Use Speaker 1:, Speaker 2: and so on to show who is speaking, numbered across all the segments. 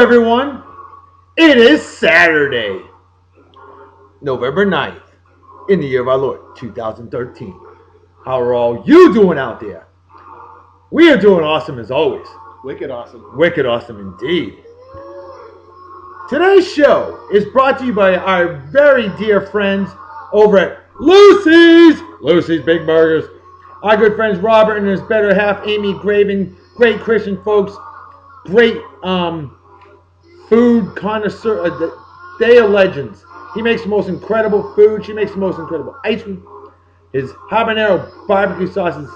Speaker 1: everyone. It is Saturday, November 9th, in the year of our Lord, 2013. How are all you doing out there? We are doing awesome as always.
Speaker 2: Wicked awesome.
Speaker 1: Wicked awesome indeed. Today's show is brought to you by our very dear friends over at Lucy's, Lucy's Big Burgers. Our good friends Robert and his better half Amy Graven, great Christian folks, great um, food connoisseur. Uh, the- they are legends. He makes the most incredible food. She makes the most incredible ice cream. His habanero barbecue sauce is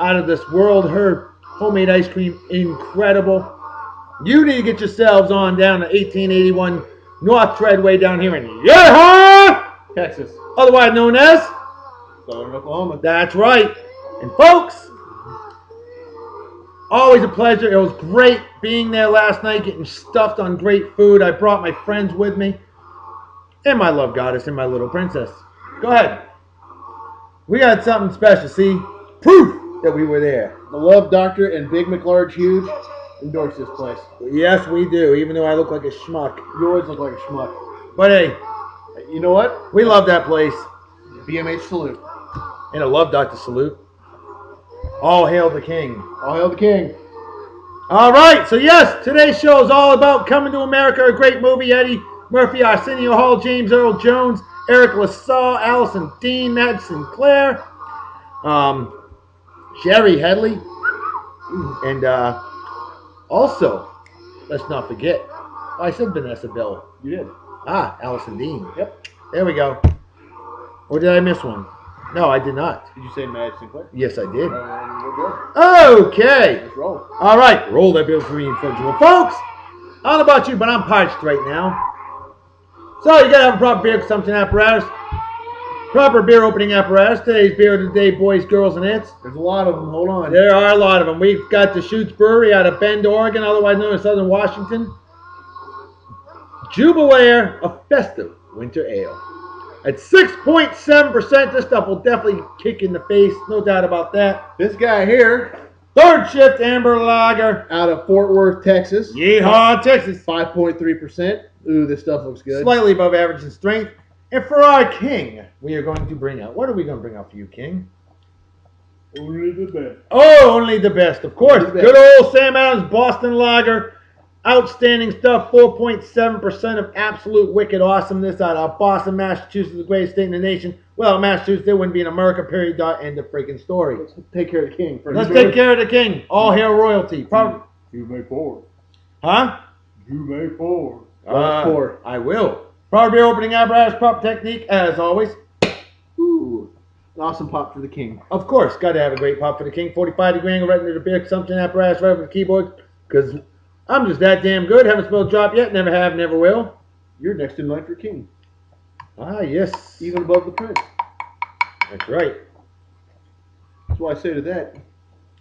Speaker 1: out of this world. Her homemade ice cream, incredible. You need to get yourselves on down to 1881 North Treadway down here in Yeehaw,
Speaker 2: Texas.
Speaker 1: otherwise known as.
Speaker 2: Southern Oklahoma.
Speaker 1: That's right. And folks, always a pleasure. It was great being there last night, getting stuffed on great food. I brought my friends with me, and my love goddess and my little princess. Go ahead. We got something special. See, proof that we were there.
Speaker 2: The Love Doctor and Big McLarge Huge endorse this place.
Speaker 1: Yes, we do. Even though I look like a schmuck,
Speaker 2: You always look like a schmuck.
Speaker 1: but hey,
Speaker 2: You know what?
Speaker 1: we love that place.
Speaker 2: BMH salute.
Speaker 1: And a love doctor salute. All hail the king.
Speaker 2: All hail the king.
Speaker 1: All right, so yes, today's show is all about Coming to America, a great movie. Eddie Murphy, Arsenio Hall, James Earl Jones, Eric LaSalle, Allison Dean, Madge Sinclair, um, Shari Headley, and uh, also, let's not forget, I said Vanessa Bell.
Speaker 2: You did.
Speaker 1: Ah, Allison Dean.
Speaker 2: Yep.
Speaker 1: There we go. Or did I miss one? No, I did not.
Speaker 2: Did you say Madge Sinclair?
Speaker 1: Yes, I did.
Speaker 2: Go.
Speaker 1: Okay.
Speaker 2: Let's roll.
Speaker 1: All right, roll that bill for me, folks. Folks, I don't know about you, but I'm parched right now. So you gotta have a proper beer consumption apparatus, proper beer opening apparatus. Today's beer of the day, boys, girls, and ants.
Speaker 2: There's a lot of them. Hold on.
Speaker 1: There are a lot of them. We've got Deschutes Brewery out of Bend, Oregon, otherwise known as Southern Washington. Jubelaire, a festive winter ale. At 6.7%, this stuff will definitely kick in the face, no doubt about that.
Speaker 2: This guy here,
Speaker 1: Third shift amber lager.
Speaker 2: out of Fort Worth, Texas.
Speaker 1: Yeehaw, Texas.
Speaker 2: 5.3%. Ooh, this stuff looks good.
Speaker 1: Slightly above average in strength. And for our king, we are going to bring out. What are we going to bring out for you, King?
Speaker 2: Only the best.
Speaker 1: Oh, only the best, of course.
Speaker 2: Best.
Speaker 1: Good old Sam Adams Boston Lager. Outstanding stuff. 4.7% of absolute wicked awesomeness out of Boston, Massachusetts, the greatest state in the nation. Well, Massachusetts, there wouldn't be in America, period, dot, end of freaking story.
Speaker 2: Let's take care of the king. first.
Speaker 1: Let's take care of the king. All hail royalty. Prob-
Speaker 2: You may pour.
Speaker 1: huh?
Speaker 2: You may pour.
Speaker 1: Uh,
Speaker 2: pour.
Speaker 1: I will. Beer opening apparatus, proper technique, as always.
Speaker 2: Ooh. An awesome pop for the king.
Speaker 1: Of course, got to have a great pop for the king. 45 degree angle right into the beer consumption apparatus right over the keyboard. Because I'm just that damn good. Haven't spelled drop yet. Never have, never will.
Speaker 2: You're next in line for king.
Speaker 1: Ah, yes.
Speaker 2: Even above the prince.
Speaker 1: That's right.
Speaker 2: That's why I say to that.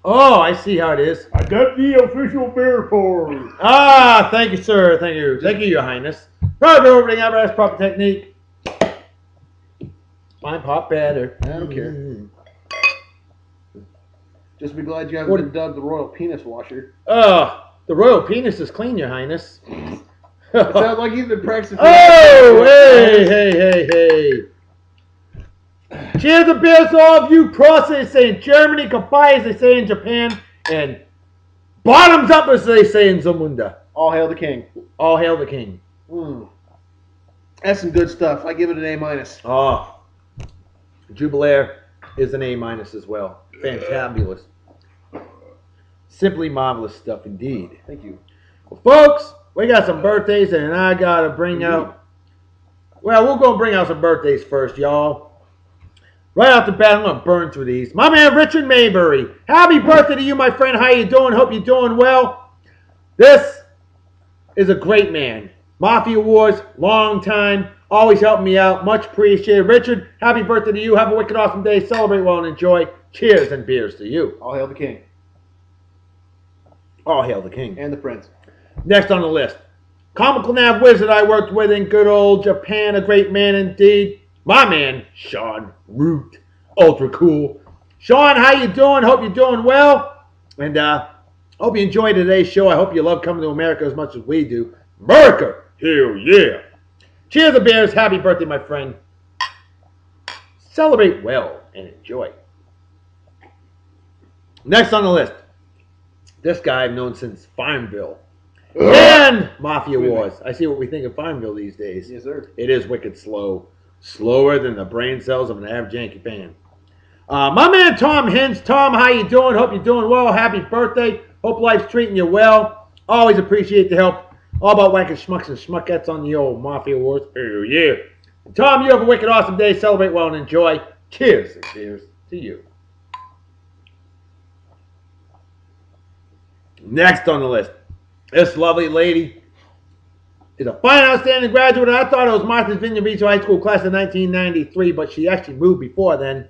Speaker 1: Oh, I see how it is.
Speaker 2: I got the official beer pour.
Speaker 1: Ah, thank you, sir. Thank you. Thank you, your highness. Proper opening apparatus, proper technique. Mine pop better.
Speaker 2: I don't care.
Speaker 1: Mm.
Speaker 2: Just be glad you haven't
Speaker 1: What-
Speaker 2: been dubbed the royal penis washer.
Speaker 1: Oh, the royal penis is clean, your highness.
Speaker 2: It sounds like you've been practicing.
Speaker 1: Oh, hey, hey, hey, hey. Cheers and beers to all of you Prost, they say in Germany, Kampai, as they say in Japan, and bottoms up, as they say in Zamunda.
Speaker 2: All hail the king.
Speaker 1: All hail the king.
Speaker 2: Mm. That's some good stuff. I give it an A minus.
Speaker 1: Oh, Jubelaire is an A minus as well. Fantabulous. Simply marvelous stuff indeed.
Speaker 2: Thank you.
Speaker 1: Well, folks, we got some birthdays, and I gotta bring mm-hmm. out. Well, we're gonna bring out some birthdays first, y'all. Right off the bat, I'm gonna burn through these. My man Richard Maybury, happy birthday to you, my friend. How you doing? Hope you're doing well. This is a great man. Mafia Wars, long time, always helping me out. Much appreciated. Richard, happy birthday to you. Have a wicked awesome day. Celebrate well and enjoy. Cheers and beers to you.
Speaker 2: All hail the king
Speaker 1: All hail the king.
Speaker 2: and the prince.
Speaker 1: Next on the list, comical nav wizard I worked with in good old Japan, a great man indeed. My man, Sean Root, ultra cool. Sean, how you doing? Hope you're doing well, and uh, hope you enjoyed today's show. I hope you love coming to America as much as we do. America. Hell yeah. Cheers, the Bears. Happy birthday, my friend. Celebrate well and enjoy. Next on the list, this guy I've known since Farmville and Mafia
Speaker 2: Wait
Speaker 1: Wars. I see what we think of Farmville these days.
Speaker 2: Yes, sir.
Speaker 1: It is wicked slow, slower than the brain cells of an average Yankee fan. Uh, my man Tom Hens. Tom, how you doing? Hope you're doing well. Happy birthday. Hope life's treating you well. Always appreciate the help. All about whacking schmucks and schmuckettes on the old Mafia Wars. Oh, yeah. Tom, you have a wicked awesome day. Celebrate well and enjoy. Cheers cheers to you. Next on the list, this lovely lady is a fine, outstanding graduate. I thought it was Martha's Vineyard Beach High School class of 1993, but she actually moved before then.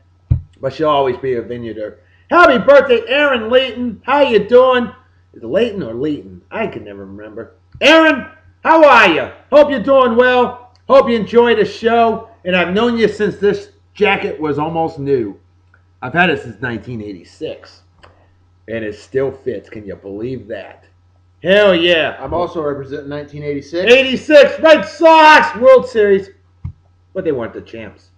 Speaker 1: But she'll always be a vineyarder. Happy birthday, Erin Layton. How you doing? Is it Layton or Layton? I can never remember. Erin, how are you? Hope you're doing well. Hope you enjoy the show. And I've known you since this jacket was almost new. I've had it since 1986. And it still fits. Can you believe that? Hell yeah.
Speaker 2: I'm also representing 1986.
Speaker 1: 86 Red Sox World Series. But they weren't the champs.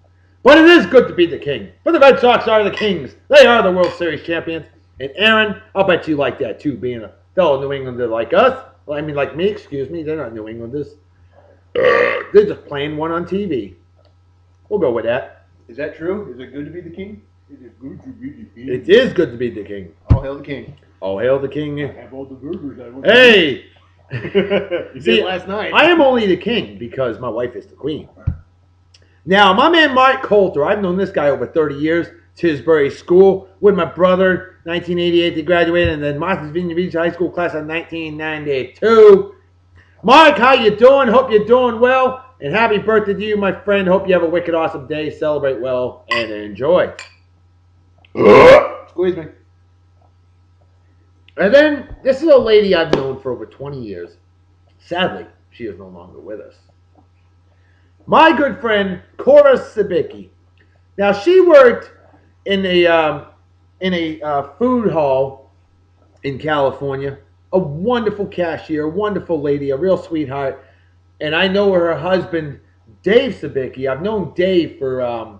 Speaker 1: But it is good to be the king. But the Red Sox are the kings. They are the World Series champions. And Erin, I'll bet you like that too, being a fellow New Englander like us. Well, I mean, like me, excuse me. They're not New Englanders. They're just playing one on TV. We'll go with that.
Speaker 2: Is that true? Is it good to be the king? It is good to be the king.
Speaker 1: It is good to be the king.
Speaker 2: All hail the king.
Speaker 1: Oh, hail the king.
Speaker 2: have all the burgers I want.
Speaker 1: Hey!
Speaker 2: you
Speaker 1: See,
Speaker 2: did last night.
Speaker 1: I am only the king because my wife is the queen. Now, my man Mike Coulter, I've known this guy over 30 years. Tisbury School with my brother, 1988 he graduated, and then Martha's Vineyard Beach High School class of 1992. Mike, how you doing? Hope you're doing well. And happy birthday to you, my friend. Hope you have a wicked awesome day. Celebrate well and enjoy.
Speaker 2: Squeeze me.
Speaker 1: And then this is a lady I've known for over 20 years. Sadly, she is no longer with us. My good friend Cora Sabicki. Now she worked in a um, in a uh, food hall in California. A wonderful cashier, a wonderful lady, a real sweetheart. And I know her husband, Dave Sabicki. I've known Dave for um,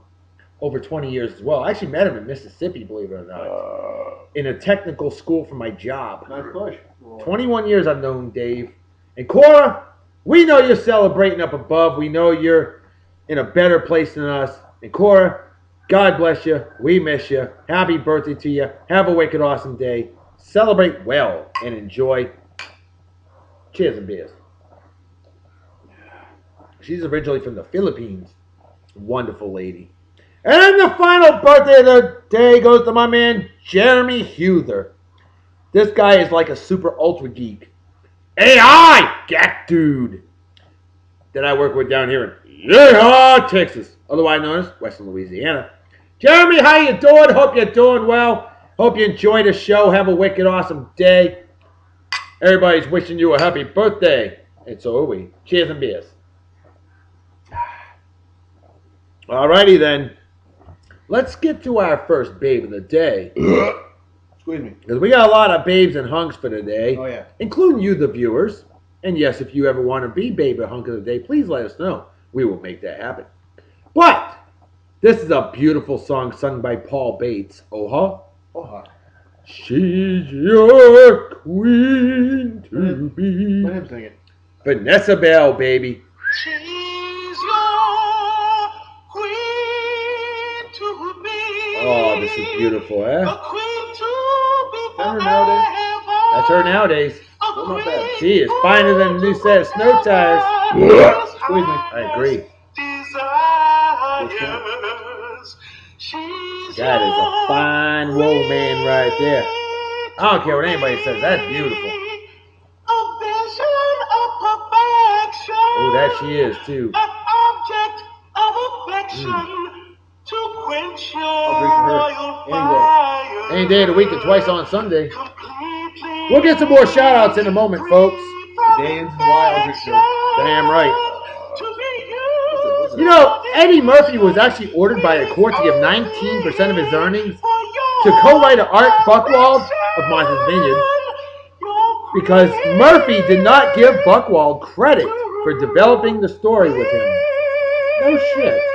Speaker 1: over 20 years as well. I actually met him in Mississippi, believe it or not, uh. in a technical school for my job.
Speaker 2: Nice push.
Speaker 1: 21 years I've known Dave. And Cora, we know you're celebrating up above. We know you're in a better place than us. And Cora, God bless you. We miss you. Happy birthday to you. Have a wicked awesome day. Celebrate well and enjoy. Cheers and beers. She's originally from the Philippines. Wonderful lady. And the final birthday of the day goes to my man Jeremy Huther. This guy is like a super ultra geek. AI Gak Dude that I work with down here in Yeehaw, Texas, otherwise known as Western Louisiana. Jeremy, how you doing? Hope you're doing well. Hope you enjoy the show. Have a wicked awesome day. Everybody's wishing you a happy birthday. And so are we. Cheers and beers. Alrighty then. Let's get to our first babe of the day.
Speaker 2: Excuse me.
Speaker 1: Because we got a lot of babes and hunks for today,
Speaker 2: Oh yeah.
Speaker 1: including you, the viewers. And yes, if you ever want to be babe or hunk of the day, please let us know. We will make that happen. But this is a beautiful song sung by Paul Bates. Oh, huh?
Speaker 2: Oh.
Speaker 1: She's your queen to be.
Speaker 2: Let him sing it.
Speaker 1: Vanessa Bell, baby. This is beautiful,
Speaker 3: A
Speaker 1: eh?
Speaker 3: queen to be
Speaker 2: her
Speaker 3: forever.
Speaker 1: That's her nowadays.
Speaker 3: A
Speaker 2: Well, not bad.
Speaker 3: queen
Speaker 1: She is finer than a new set of snow tires.
Speaker 2: Squeeze me.
Speaker 1: I agree. That is a fine woe man right there. I don't care what anybody says. That's beautiful.
Speaker 3: A vision of perfection.
Speaker 1: Oh, that she is too.
Speaker 3: An object of affection to quench your
Speaker 2: I'll drink her
Speaker 3: royal
Speaker 2: any day.
Speaker 1: Any day of the week and twice on Sunday. We'll get some more shout outs in a moment, folks.
Speaker 2: Day ends in July, I'll drink to her.
Speaker 1: Damn right.
Speaker 2: Listen, listen.
Speaker 1: You know, Eddie Murphy was actually ordered by a court to give 19% of his earnings to co-writer Art Buchwald of Martha's Vineyard. because Murphy did not give Buchwald credit for developing the story with him. No shit.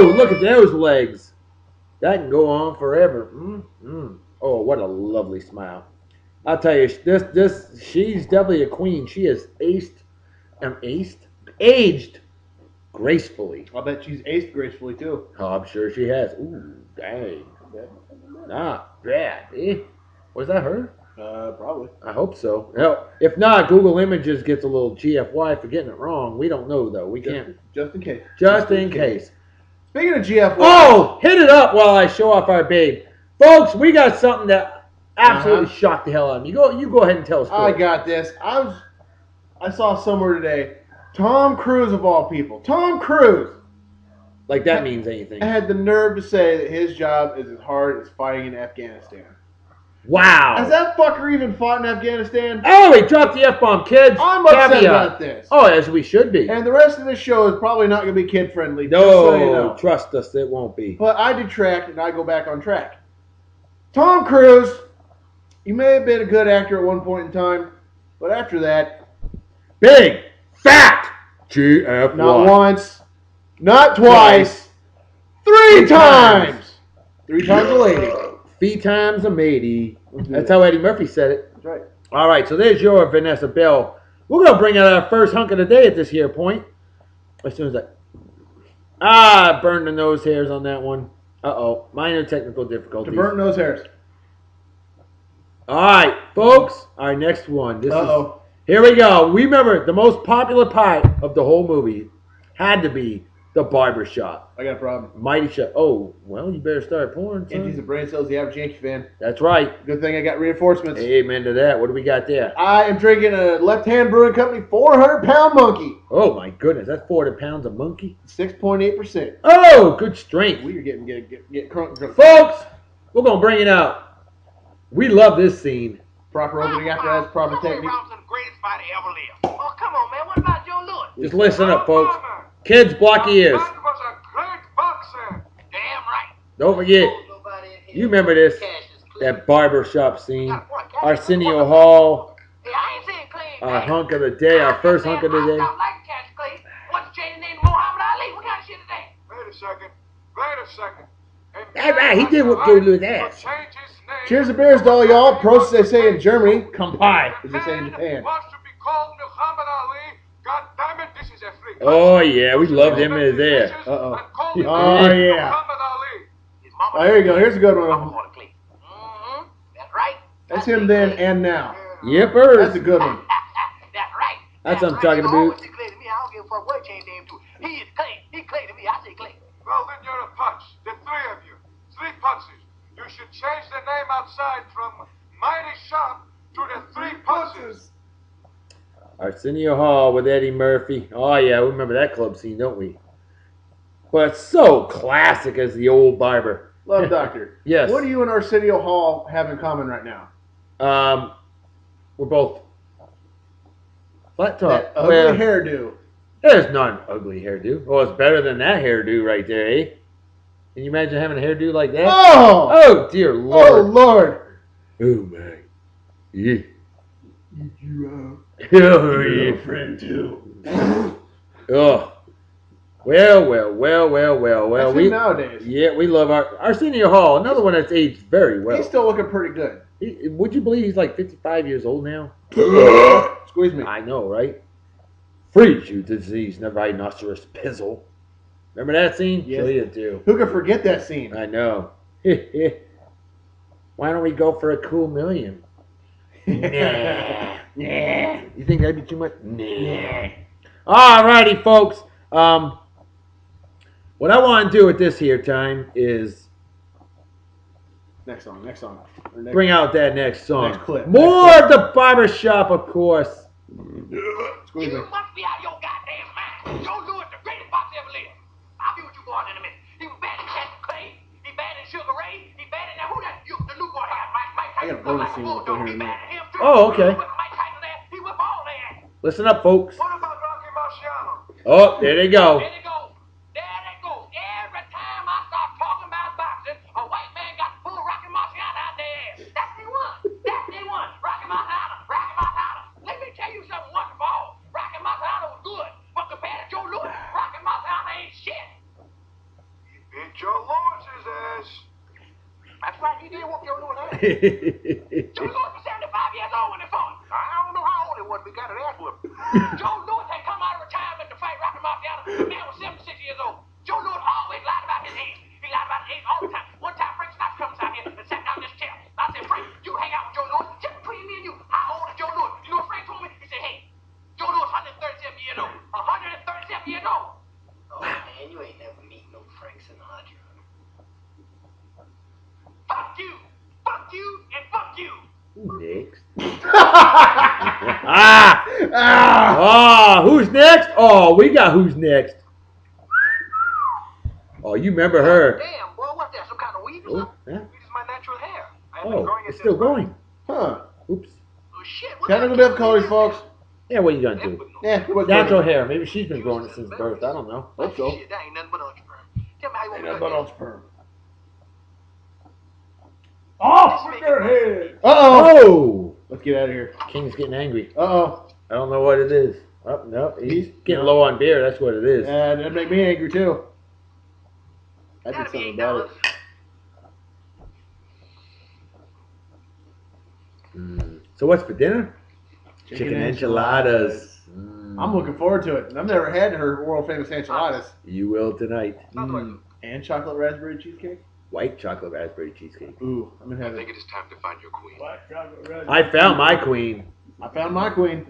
Speaker 1: Oh, look at those legs. That can go on forever. Mm, mm. Oh, what a lovely smile. I'll tell you, this this she's definitely a queen. She is aced, um, aced, aged gracefully.
Speaker 2: I'll bet she's aced gracefully too.
Speaker 1: Oh, I'm sure she has. Ooh, dang. Not bad, eh? Was that her?
Speaker 2: Uh, probably.
Speaker 1: I hope so. Hell, if not, Google Images gets a little GFY for getting it wrong. We don't know though. We
Speaker 2: Just,
Speaker 1: can't.
Speaker 2: just in case.
Speaker 1: Just in case.
Speaker 2: Speaking of GF,
Speaker 1: Oh, hit it up while I show off our babe, folks. We got something that absolutely
Speaker 2: Uh-huh.
Speaker 1: shocked the hell out of me. Go, you go ahead and tell us.
Speaker 2: I got this. I was, I saw somewhere today, Tom Cruise of all people, Tom Cruise
Speaker 1: like that means anything.
Speaker 2: I had the nerve to say that his job is as hard as fighting in Afghanistan.
Speaker 1: Wow.
Speaker 2: Has that fucker even fought in Afghanistan?
Speaker 1: oh, he dropped the f bomb, kids.
Speaker 2: I'm upset
Speaker 1: Caveat.
Speaker 2: about this.
Speaker 1: Oh, as we should be.
Speaker 2: And the rest of the show is probably not going to be kid friendly.
Speaker 1: no,
Speaker 2: so you know.
Speaker 1: trust us, it won't be.
Speaker 2: But I detract and I go back on track. Tom Cruise, you may have been a good actor at one point in time, but after that,
Speaker 1: Big, fat, GFY.
Speaker 2: not once, not twice, three
Speaker 1: Three times.
Speaker 2: times. Three times a lady.
Speaker 1: Three times a matey. That's how Eddie Murphy said it.
Speaker 2: That's right.
Speaker 1: All right, so there's your Vanessa Bell. We're gonna bring out our first hunk of the day at this here point. As soon as I ah I burned the nose hairs on that one. Uh oh, minor technical
Speaker 2: To
Speaker 1: difficulties.
Speaker 2: burn nose hairs.
Speaker 1: All right, folks, our next one. This
Speaker 2: Uh
Speaker 1: is
Speaker 2: oh.
Speaker 1: here we go. Remember the most popular part of the whole movie had to be the barber shop.
Speaker 2: I got a problem.
Speaker 1: Mighty shop. Oh well, you better start pouring. son.
Speaker 2: Empties the brain cells, the average Yankee fan.
Speaker 1: That's right.
Speaker 2: Good thing I got reinforcements.
Speaker 1: Amen to that. What do we got there?
Speaker 2: I am drinking a Left Hand Brewing Company 400 pound monkey.
Speaker 1: Oh my goodness, that's 400 pounds of monkey.
Speaker 2: 6.8%.
Speaker 1: Oh, good strength.
Speaker 2: We are getting get get, get crunk, crunk.
Speaker 1: Folks, we're going to bring it out. We love this scene.
Speaker 2: proper opening after that is proper
Speaker 3: Roy
Speaker 2: technique.
Speaker 3: Robinson, the greatest fighter ever lived. Oh, come on, man. What about Joe Louis?
Speaker 1: Just listen up, folks.
Speaker 3: Palmer.
Speaker 1: Kids, block your ears.
Speaker 3: That was a great boxer. Damn right.
Speaker 1: Don't forget, you remember this, that barbershop scene. Arsenio Hall,
Speaker 3: Hey, I ain't saying Clay.
Speaker 1: our hunk of the day, our first hunk of the
Speaker 3: I
Speaker 1: day.
Speaker 3: don't like Cassius Clay. What's changing Muhammad Ali? What kind of shit? Wait a second. Wait a second.
Speaker 1: That's right, he did what Joe Louis asked.
Speaker 2: Cheers to beers to all y'all. Prost, they say in Germany. Kampai, as they say in Japan.
Speaker 3: Wants to be called Muhammad Ali. God damn it, this is a freak.
Speaker 1: Oh, yeah, we loved him as there.
Speaker 2: Uh-oh.
Speaker 3: And call him
Speaker 2: Oh, yeah.
Speaker 3: Muhammad Ali. His mama
Speaker 2: Oh, here you go. Here's a good one.
Speaker 3: Mm-hmm. That's right.
Speaker 2: That's him then and now.
Speaker 1: Yippers.
Speaker 2: That's a good one.
Speaker 3: That's right.
Speaker 1: That's what I'm talking about.
Speaker 3: always say Clay to me. I don't give a fuck what change name to. He is Clay. He Clay to me. I say Clay. Well, then you're a punch. The three of you. Three punches. You should change the name outside from Mighty Shop to the Three Punches.
Speaker 1: Arsenio Hall with Eddie Murphy. Oh, yeah, we remember that club scene, don't we? But so classic as the old barber.
Speaker 2: Love Doctor.
Speaker 1: Yes.
Speaker 2: What do you and Arsenio Hall have in common right now?
Speaker 1: Um, we're both flat top.
Speaker 2: That ugly
Speaker 1: Well,
Speaker 2: hairdo.
Speaker 1: there's not an ugly hairdo. Oh, it's better than that hairdo right there, eh? Can you imagine having a hairdo like that?
Speaker 2: Oh!
Speaker 1: Oh, dear Lord.
Speaker 2: Oh,
Speaker 1: lord.
Speaker 2: Lord.
Speaker 1: Oh, my. Yeah.
Speaker 2: You,
Speaker 1: Oh, yeah.
Speaker 2: friend, too.
Speaker 1: Oh. Well, well, well, well, well, well.
Speaker 2: That's
Speaker 1: we
Speaker 2: him nowadays.
Speaker 1: yeah, we love our Arsenio Hall. Another one that's aged very well.
Speaker 2: He's still looking pretty good.
Speaker 1: He- would you believe he's like 55 years old now?
Speaker 2: Squeeze me.
Speaker 1: I know, right? Freeze you disease, never rhinoceros pizzle. Remember that scene?
Speaker 2: Yes.
Speaker 1: Kill you too.
Speaker 2: Who could forget that scene?
Speaker 1: I know. Why don't we go for a cool million? Nah. Nah. You think that'd be too much? Nah. Alrighty, folks. Um, what I want to do at this here time is
Speaker 2: next song, next song. Next-
Speaker 1: bring out that next song.
Speaker 2: Next clip.
Speaker 1: More
Speaker 2: Next
Speaker 1: of the barber shop, of course.
Speaker 2: Squeeze.
Speaker 3: You must be out of your goddamn mind. Joe Louis, the greatest boxer ever lived. I'll be with you boys in a minute. He was bad in Cassius Clay. He bad in Sugar Ray. He bad in that. Who that? You, the new boy had Mike, Mike
Speaker 2: I got a
Speaker 3: Tyson.
Speaker 2: bonus scene
Speaker 3: Bulldog.
Speaker 2: before here in
Speaker 3: bad in him.
Speaker 1: Oh, okay. Listen up, folks.
Speaker 3: What about Rocky Marciano?
Speaker 1: Oh, there they go.
Speaker 3: There they go. There they go. Every time I start talking about boxing, a white man got to pull Rocky Marciano out. That's the one. That's the one. Rocky Marciano. Rocky Marciano. Let me tell you something all. Rocky Marciano was good, but compared to Joe Louis, Rocky Marciano ain't shit. He beat Joe Louis's ass. That's right. He did whoop Joe Joe Louis whooping. Joe Louis had come out of retirement to fight Rocky Marciano. The man was 76 years old. Joe Louis always lied about his age. He lied about his age all the time. One time, Frank Sinatra comes out here and sat down in this chair. I said, Frank, you hang out with Joe Louis. Just between me and you, how old is Joe Louis? You know what Frank told me? He said, hey, Joe Louis 137 years old. 137 years old.
Speaker 4: Oh man, you ain't never meet no Frank Sinatra.
Speaker 3: Fuck you. Fuck you and fuck you.
Speaker 1: Next. ah!
Speaker 2: Ah!
Speaker 1: Ah, who's next? Oh, we got who's next. Oh, you remember her.
Speaker 3: Damn, boy, what's that? Some kind of weed or
Speaker 1: Oh,
Speaker 3: something?
Speaker 1: yeah.
Speaker 3: Weed is my natural hair. I have been
Speaker 1: oh
Speaker 3: growing
Speaker 1: it's still growing.
Speaker 2: Huh.
Speaker 1: Oops.
Speaker 3: Oh, shit. what
Speaker 2: Technical
Speaker 3: the-
Speaker 2: difficulties, folks.
Speaker 1: Yeah, what are you gonna do?
Speaker 2: Yeah, what's
Speaker 1: Natural hair. Maybe she's been growing it since birth. I don't know.
Speaker 2: Hope so.
Speaker 3: Shit, that ain't nothing but ultra sperm. Tell me how you want
Speaker 2: Ain't
Speaker 3: me to
Speaker 2: nothing but
Speaker 3: that.
Speaker 2: on sperm.
Speaker 5: Off with their head.
Speaker 2: Uh oh.
Speaker 1: Oh,
Speaker 2: Let's get out of here.
Speaker 1: King's getting angry.
Speaker 2: Uh oh.
Speaker 1: I don't know what it is. Oh no, he's
Speaker 2: He's-
Speaker 1: getting low on beer. That's what it is.
Speaker 2: Uh, that'd make me angry too. I did
Speaker 3: That'd be
Speaker 2: something about it.
Speaker 1: Mm. So what's for dinner? Chicken, enchiladas. Mm.
Speaker 2: I'm looking forward to it. I've never had her world famous enchiladas.
Speaker 1: You will tonight.
Speaker 3: How do I
Speaker 2: Mm. And chocolate raspberry cheesecake.
Speaker 1: White chocolate raspberry cheesecake.
Speaker 2: Ooh, I'm gonna have I
Speaker 3: think
Speaker 2: it.
Speaker 3: it is time to find your queen.
Speaker 5: Black chocolate red.
Speaker 1: I found my queen.
Speaker 2: I found my queen.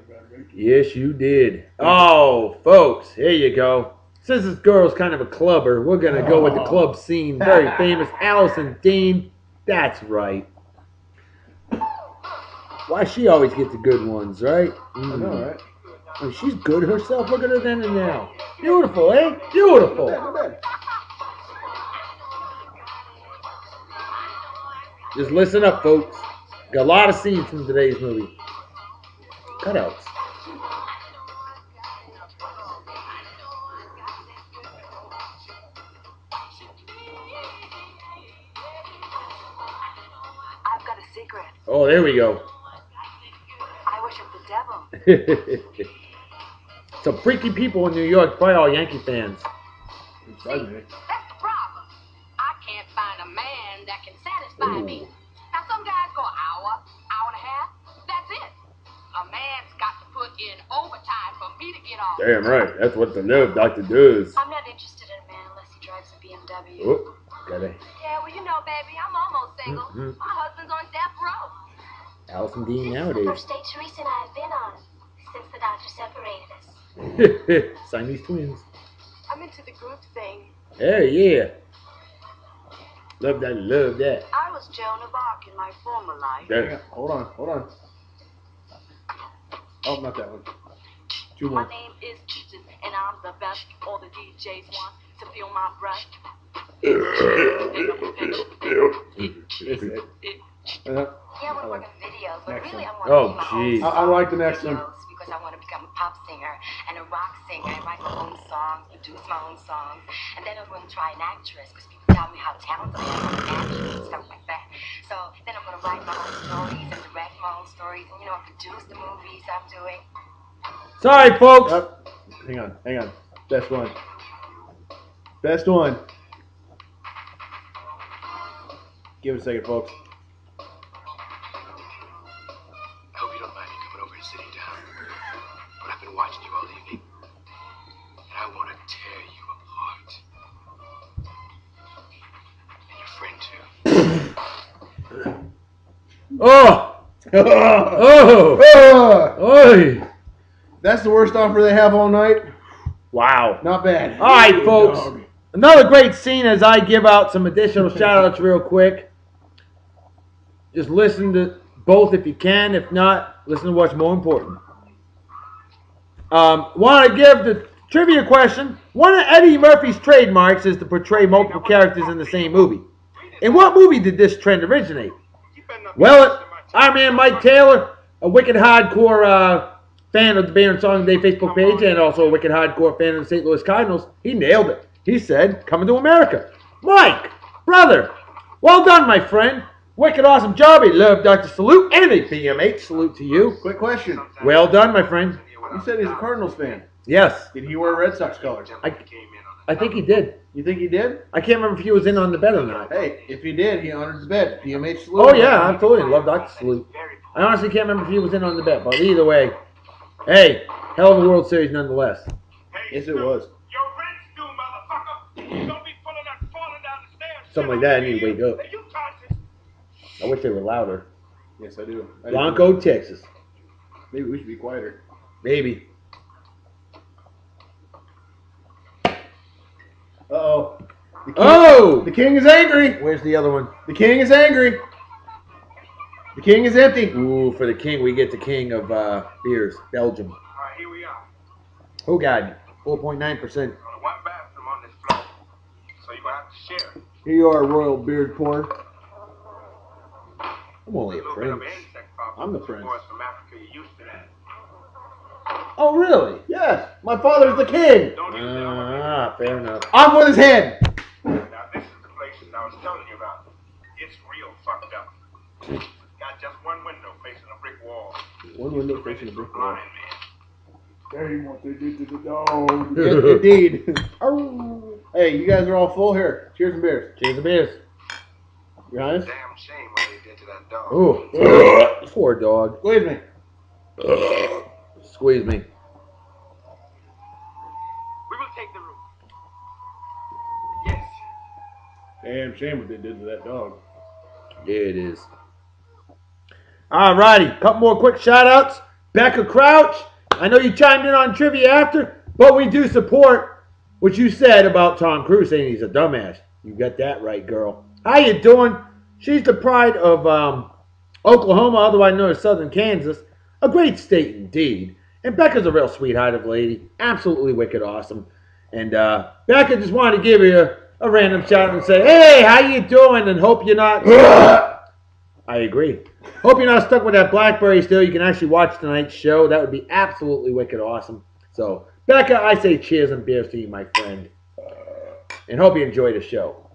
Speaker 1: Yes, you did. Oh, folks, here you go. Since this girl's kind of a clubber, we're gonna go with the club scene. Very famous Allison Dean. That's right. Why she always gets the good ones, right?
Speaker 2: I know, right?
Speaker 1: Oh, she's good herself. Look at her then and now. Beautiful, eh? Beautiful. Just listen up, folks. Got a lot of scenes from today's movie. Cutouts.
Speaker 6: I've got a secret.
Speaker 1: Oh, there we go.
Speaker 6: I worship the devil.
Speaker 1: Some freaky people in New York, probably all Yankee fans.
Speaker 7: Satisfy me. Now, some guys go hour, hour and a half. That's it. A man's got to put in overtime for me to get off.
Speaker 1: Damn right. That's what the nerve doctor does.
Speaker 6: I'm not interested in a man unless he drives a BMW.
Speaker 1: Oh, got it.
Speaker 7: Yeah, well, you know, baby, I'm almost single.
Speaker 1: Mhm.
Speaker 7: My husband's on death row.
Speaker 1: Allison Dean
Speaker 6: This is the
Speaker 1: nowadays.
Speaker 6: first date Teresa and I have been on since the doctor separated us.
Speaker 1: Siamese twins.
Speaker 6: I'm into the group thing.
Speaker 1: Hell yeah. Love that, love that.
Speaker 6: I was Joan of Arc in my former life.
Speaker 2: Hang
Speaker 1: There.
Speaker 2: Hold on, hold on. Oh, not that one. Two
Speaker 6: My name is Chicken, and I'm the best. All the DJs want to feel my breath.
Speaker 2: This it.
Speaker 6: Yeah, I want to work on videos, but
Speaker 2: Next
Speaker 6: really I
Speaker 2: one.
Speaker 6: want
Speaker 1: Oh,
Speaker 6: to be
Speaker 1: jeez.
Speaker 2: I- I like the next one.
Speaker 6: Videos Because I want to become a pop singer and a rock singer and write my own songs, produce my own songs. And then I'm going to try an actress because people tell me how talented I am as an actress and stuff like that. So then I'm going to write my own stories and direct my own stories and, you know, produce the movies I'm doing.
Speaker 1: Sorry, folks.
Speaker 2: Up. Hang on, hang on. Best one. Best one. Give it a second, folks.
Speaker 1: Oh, oh, oi.
Speaker 2: That's the worst offer they have all night.
Speaker 1: Wow.
Speaker 2: Not bad.
Speaker 1: All right, folks. Another great scene as I give out some additional shout outs real quick. Just listen to both if you can. If not, listen to what's more important. Um, Want to give the trivia question. One of Eddie Murphy's trademarks is to portray multiple characters in the same movie. In what movie did this trend originate? Well, Iron Man Mike Taylor, a wicked hardcore uh, fan of the Baron Song Day Facebook page and also a wicked hardcore fan of the St. Louis Cardinals, he nailed it. He said, coming to America. Mike, brother, well done, my friend. Wicked awesome job. He loved Dr. Salute and a BMH. Salute to you.
Speaker 2: Quick question.
Speaker 1: Well done, my friend.
Speaker 2: You said he's a Cardinals fan.
Speaker 1: Yes,
Speaker 2: Did he wear Red Sox colors?
Speaker 1: I, I think he did.
Speaker 2: You think he did?
Speaker 1: I can't remember if he was in on the bet or not.
Speaker 2: Hey, if he did, he honored his bet. BMH salute.
Speaker 1: Oh yeah, absolutely. Love Dr. Salute. I honestly can't remember if he was in on the bet, but either way, hey, hell of a World Series nonetheless.
Speaker 3: Hey,
Speaker 2: Yes, it
Speaker 3: Stu,
Speaker 2: was.
Speaker 3: Your rent's due, motherfucker. Don't be pulling that falling down the stairs.
Speaker 1: Something like that, I need to wake up.
Speaker 3: Hey, you conscious?
Speaker 1: I wish they were louder.
Speaker 2: Yes, I do. I do.
Speaker 1: Blanco, Texas.
Speaker 2: Maybe we should be quieter.
Speaker 1: Maybe.
Speaker 2: Uh oh. The king,
Speaker 1: Oh!
Speaker 2: the king is angry.
Speaker 1: Where's the other one?
Speaker 2: The king is angry. The king is empty.
Speaker 1: Ooh, for the king, we get the king of uh, beers, Belgium.
Speaker 3: All right, here we are.
Speaker 1: Oh God, 4.9%.
Speaker 3: One bathroom on this floor, so you're gonna have to share.
Speaker 2: Here you are, royal beard pour.
Speaker 1: I'm only a
Speaker 3: little bit of
Speaker 1: prince.
Speaker 3: insect.
Speaker 2: I'm the
Speaker 3: Of
Speaker 2: prince.
Speaker 3: course, from Africa, you're used to that.
Speaker 1: Oh really?
Speaker 2: Yes, my father's the king.
Speaker 3: Don't use the elevator.
Speaker 1: Ah, fair enough.
Speaker 2: I'm with his head.
Speaker 3: Now, this is the place that I was telling you about. It's real fucked up. Got just one window facing a brick wall.
Speaker 2: One window facing the brick wall.
Speaker 3: Blind man.
Speaker 5: Dang what they did to the dog.
Speaker 2: Yes, indeed. hey, you guys are all full here. Cheers and beers.
Speaker 1: Cheers and beers.
Speaker 2: Your Highness.
Speaker 3: Damn shame what they did to that dog.
Speaker 1: Ooh, poor dog.
Speaker 2: Squeeze me.
Speaker 1: Squeeze me.
Speaker 3: We will take the room. Yes.
Speaker 2: Damn shame what they did to that dog.
Speaker 1: Yeah, it is. Alrighty, A couple more quick shout outs. Becca Crouch, I know you chimed in on trivia after, but we do support what you said about Tom Cruise saying he's a dumbass. You got that right, girl. How you doing? She's the pride of um, Oklahoma, otherwise known as Southern Kansas. A great state indeed. And Becca's a real sweetheart of a lady. Absolutely wicked awesome. And uh, Becca just wanted to give you a, a random shout and say, hey, how you doing? And hope you're not... I agree. Hope you're not stuck with that BlackBerry still. You can actually watch tonight's show. That would be absolutely wicked awesome. So, Becca, I say cheers and beers to you, my friend. And hope you enjoy the show.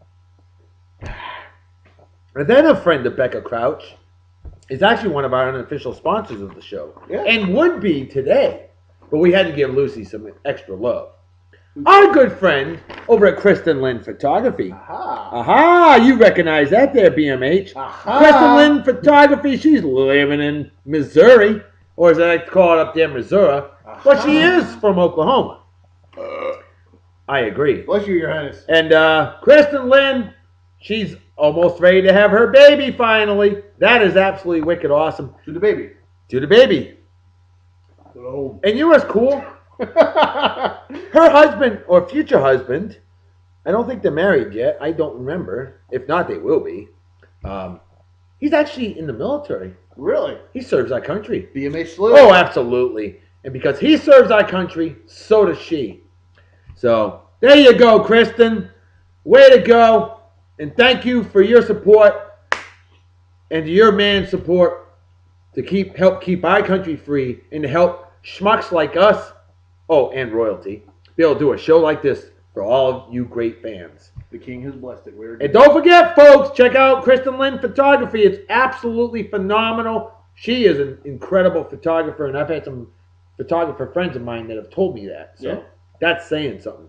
Speaker 1: And then a friend of Becca Crouch is actually one of our unofficial sponsors of the show.
Speaker 2: Yeah.
Speaker 1: And would be today. But we had to give Lucy some extra love. Our good friend over at Kristen Lynn Photography.
Speaker 2: Aha.
Speaker 1: Aha, you recognize that there, BMH.
Speaker 2: Aha.
Speaker 1: Kristen Lynn Photography, she's living in Missouri, or as I like to call it up there, Missouri. But she is from Oklahoma. I agree.
Speaker 2: Bless you, Your Highness.
Speaker 1: And uh, Kristen Lynn, she's almost ready to have her baby finally. That is absolutely wicked awesome.
Speaker 2: To the baby.
Speaker 1: To the baby.
Speaker 5: Hello.
Speaker 1: And you know what's cool? Her husband or future husband, I don't think they're married yet. I don't remember. If not, they will be. Um, he's actually in the military.
Speaker 2: really?
Speaker 1: He serves our country.
Speaker 2: BMH salute.
Speaker 1: Oh, absolutely. And because he serves our country, so does she. So there you go, Kristen. Way to go. And thank you for your support and your man's support to keep help keep our country free and to help schmucks like us, oh, and royalty, be able to do a show like this for all of you great fans.
Speaker 2: The king has blessed it. We're
Speaker 1: And don't forget, folks, check out Kristen Lynn Photography. It's absolutely phenomenal. She is an incredible photographer, and I've had some photographer friends of mine that have told me that. So
Speaker 2: Yeah.
Speaker 1: that's saying something.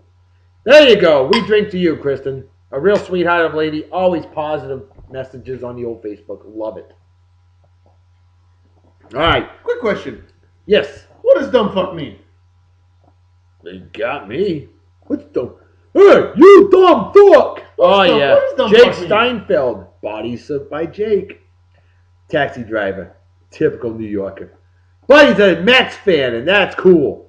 Speaker 1: There you go. We drink to you, Kristen. A real sweetheart of a lady. Always positive messages on the old Facebook. Love it. All right.
Speaker 2: Quick question.
Speaker 1: Yes.
Speaker 2: What does dumb fuck mean?
Speaker 1: They got me. What's dumb? Hey, you dumb fuck! Oh
Speaker 2: dumb-
Speaker 1: yeah,
Speaker 2: what is dumb
Speaker 1: Jake
Speaker 2: fuck mean?
Speaker 1: Steinfeld, body suit by Jake, taxi driver, typical New Yorker. But he's a Mets fan, and that's cool.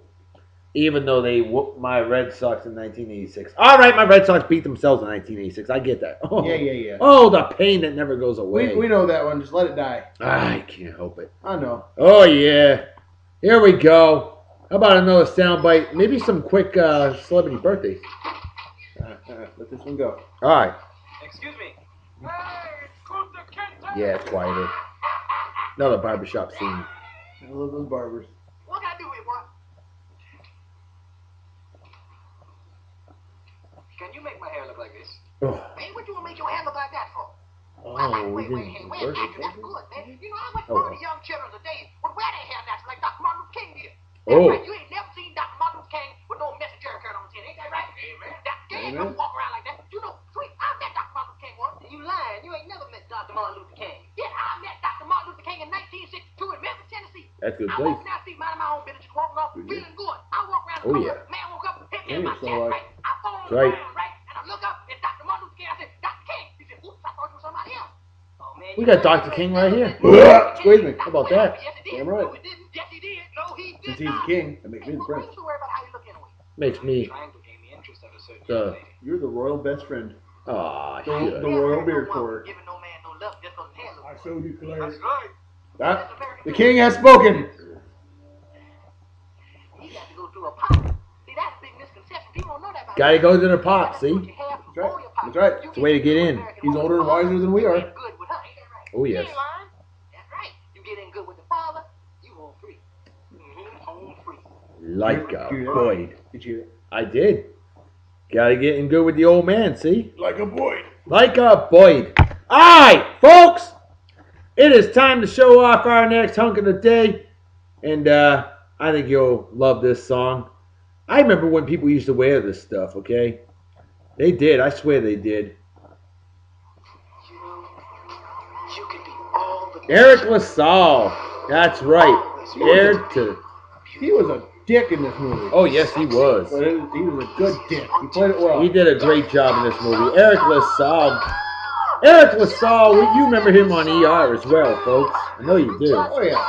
Speaker 1: Even though they whooped my Red Sox in 1986. All right, my Red Sox beat themselves in 1986. I get that. Oh,
Speaker 2: Yeah, yeah, yeah.
Speaker 1: Oh, the pain that never goes away.
Speaker 2: We, we know that one. Just let it die.
Speaker 1: I can't help it.
Speaker 2: I know.
Speaker 1: Oh yeah. Here we go. How about another soundbite? Maybe some quick uh, celebrity birthdays.
Speaker 2: Uh, uh, let this one go.
Speaker 1: All right.
Speaker 3: Excuse me. Hey, it's Kunta Kinte.
Speaker 1: Yeah, it's quieter. Another barbershop scene.
Speaker 2: I love those barbers.
Speaker 7: Can
Speaker 4: you make my hair look like this?
Speaker 7: hey, what you want to make your hair look like that for?
Speaker 1: Oh,
Speaker 7: well, like, wait, wait, wait,
Speaker 1: wait,
Speaker 7: Patrick, that's good, man. You know how much
Speaker 1: oh,
Speaker 7: the young children today would wear their hair natural like Dr. Martin Luther King did? That's
Speaker 1: oh.
Speaker 7: Right. You ain't never seen Dr. Martin Luther King with no messenger Jheri curl on his head. Ain't that right? Amen. That
Speaker 2: guy
Speaker 7: don't walk around like
Speaker 1: that. You
Speaker 7: know,
Speaker 1: sweet,
Speaker 7: I met Dr. Martin Luther King once. You lying. You ain't never met Dr. Martin Luther King.
Speaker 1: Yeah,
Speaker 7: I
Speaker 1: met
Speaker 7: Dr. Martin Luther King in
Speaker 2: 1962
Speaker 7: in Memphis,
Speaker 2: Tennessee.
Speaker 7: That's
Speaker 2: good
Speaker 7: place. I walked
Speaker 1: down
Speaker 7: the
Speaker 1: my
Speaker 7: own business, just walking off, yeah. feeling good. I walk around the oh, corner, yeah. man woke up, hit me in my chest, right? I fall
Speaker 1: on
Speaker 7: the
Speaker 1: ground.
Speaker 7: We got
Speaker 1: Dr. King right here.
Speaker 2: Squeeze me.
Speaker 1: How about that?
Speaker 7: Yes, he did.
Speaker 2: Damn right.
Speaker 7: No, he didn't. Yes, he did. No, he did
Speaker 2: Since he's the king, that makes me the
Speaker 7: Hey,
Speaker 2: prince.
Speaker 7: Don't you worry about how you look anyway.
Speaker 1: Makes me
Speaker 4: Triangle gave me interest of a certain
Speaker 1: the.
Speaker 2: You're the royal best friend.
Speaker 1: ah
Speaker 2: The-
Speaker 1: shit.
Speaker 2: the royal
Speaker 7: Yeah,
Speaker 2: beard
Speaker 7: no
Speaker 2: cord.
Speaker 7: woman Giving no man no love just 'cause his hair
Speaker 5: I
Speaker 7: looks
Speaker 5: showed you, Claire.
Speaker 3: That's right.
Speaker 2: That, the king has spoken.
Speaker 7: He got to go a pop. See, that's a big misconception. People don't know that about
Speaker 1: Gotta
Speaker 7: him.
Speaker 1: go to the
Speaker 7: You
Speaker 1: pop, see?
Speaker 7: put your hair
Speaker 2: That's right.
Speaker 7: before your pop.
Speaker 2: That's right.
Speaker 1: It's the way to get in.
Speaker 2: He's older and wiser than we are.
Speaker 1: Oh, yes.
Speaker 7: You ain't. That's right. You get in good with the father, you home free. Mm-hmm. Home free.
Speaker 1: Like a
Speaker 2: You- you- Did you?
Speaker 1: I did. Gotta get in good with the old man, see?
Speaker 5: Like a boy.
Speaker 1: Like a Boyd. Alright, folks! It is time to show off our next hunk of the day. And uh, I think you'll love this song. I remember when people used to wear this stuff, okay? They did. I swear they did. Eric LaSalle. That's right. Scared to.
Speaker 2: He was a dick in this movie.
Speaker 1: Oh, yes, he was.
Speaker 2: But it, he was a good dick. He played it well.
Speaker 1: He did a great job in this movie. Eric LaSalle. Eric LaSalle, you remember him on ER as well, folks. I know you do.
Speaker 2: Oh yeah.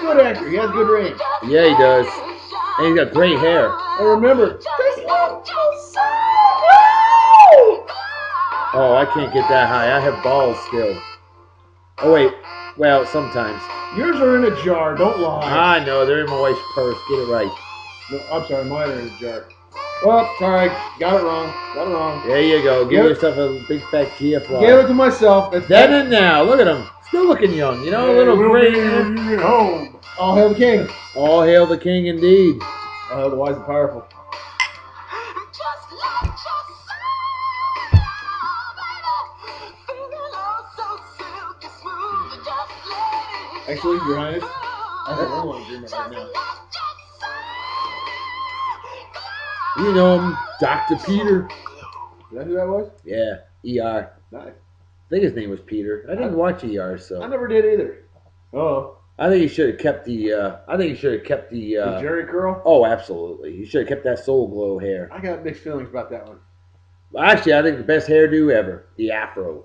Speaker 2: Good actor. He has good range.
Speaker 1: Yeah, he does. And he's got great hair.
Speaker 2: I remember.
Speaker 1: Oh, I can't get that high. I have balls still. Oh, wait. Well, sometimes.
Speaker 2: Yours are in a jar. Don't lie.
Speaker 1: Ah, I know. They're in my wife's purse. Get it right.
Speaker 2: No, I'm sorry. Mine are in a jar. Well, sorry. Got it wrong. Got it wrong.
Speaker 1: There you go. Give
Speaker 2: Yep.
Speaker 1: yourself a big fat GFY.
Speaker 2: Gave it to myself. That's
Speaker 1: Then and now. Look at him. Still looking young. You know, a little
Speaker 5: We'll
Speaker 1: gray
Speaker 5: be
Speaker 1: hair.
Speaker 5: when you get home.
Speaker 2: All hail the king.
Speaker 1: All hail the king indeed.
Speaker 2: All hail the wise and powerful. Actually, Your Highness, I have one more agreement right now.
Speaker 1: You know him, Dr. Peter.
Speaker 2: Is that who that was?
Speaker 1: Yeah, ER.
Speaker 2: Nice.
Speaker 1: I think his name was Peter. I didn't watch ER, so I
Speaker 2: never did either. Oh,
Speaker 1: I think he should have kept the. Uh, I think he should have kept the.
Speaker 2: the
Speaker 1: Uh,
Speaker 2: Jheri curl.
Speaker 1: oh, absolutely. He should have kept that Soul Glo hair.
Speaker 2: I got mixed feelings about that one.
Speaker 1: Actually, I think the best hairdo ever, the afro.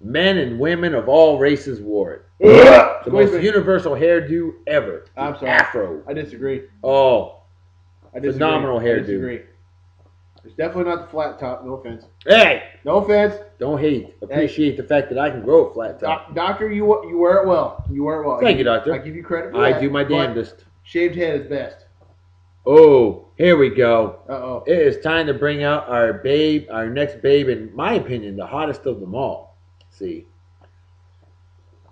Speaker 1: Men and women of all races wore it. The most universal hairdo ever.
Speaker 2: I'm sorry.
Speaker 1: Afro.
Speaker 2: I disagree.
Speaker 1: Oh,
Speaker 2: I disagree.
Speaker 1: Phenomenal
Speaker 2: I
Speaker 1: hairdo.
Speaker 2: disagree. It's definitely not the flat top. No offense.
Speaker 1: hey!
Speaker 2: No offense.
Speaker 1: Don't hate. Appreciate the fact that I can grow a flat top.
Speaker 2: Doc, doctor, you you wear it well. You wear it well.
Speaker 1: Thank
Speaker 2: give-
Speaker 1: you, doctor.
Speaker 2: I give you credit for
Speaker 1: I
Speaker 2: that,
Speaker 1: do my damnedest.
Speaker 2: Shaved head is best.
Speaker 1: Oh, here we go.
Speaker 2: Uh oh.
Speaker 1: It is time to bring out our babe, our next babe, in my opinion, the hottest of them all. See,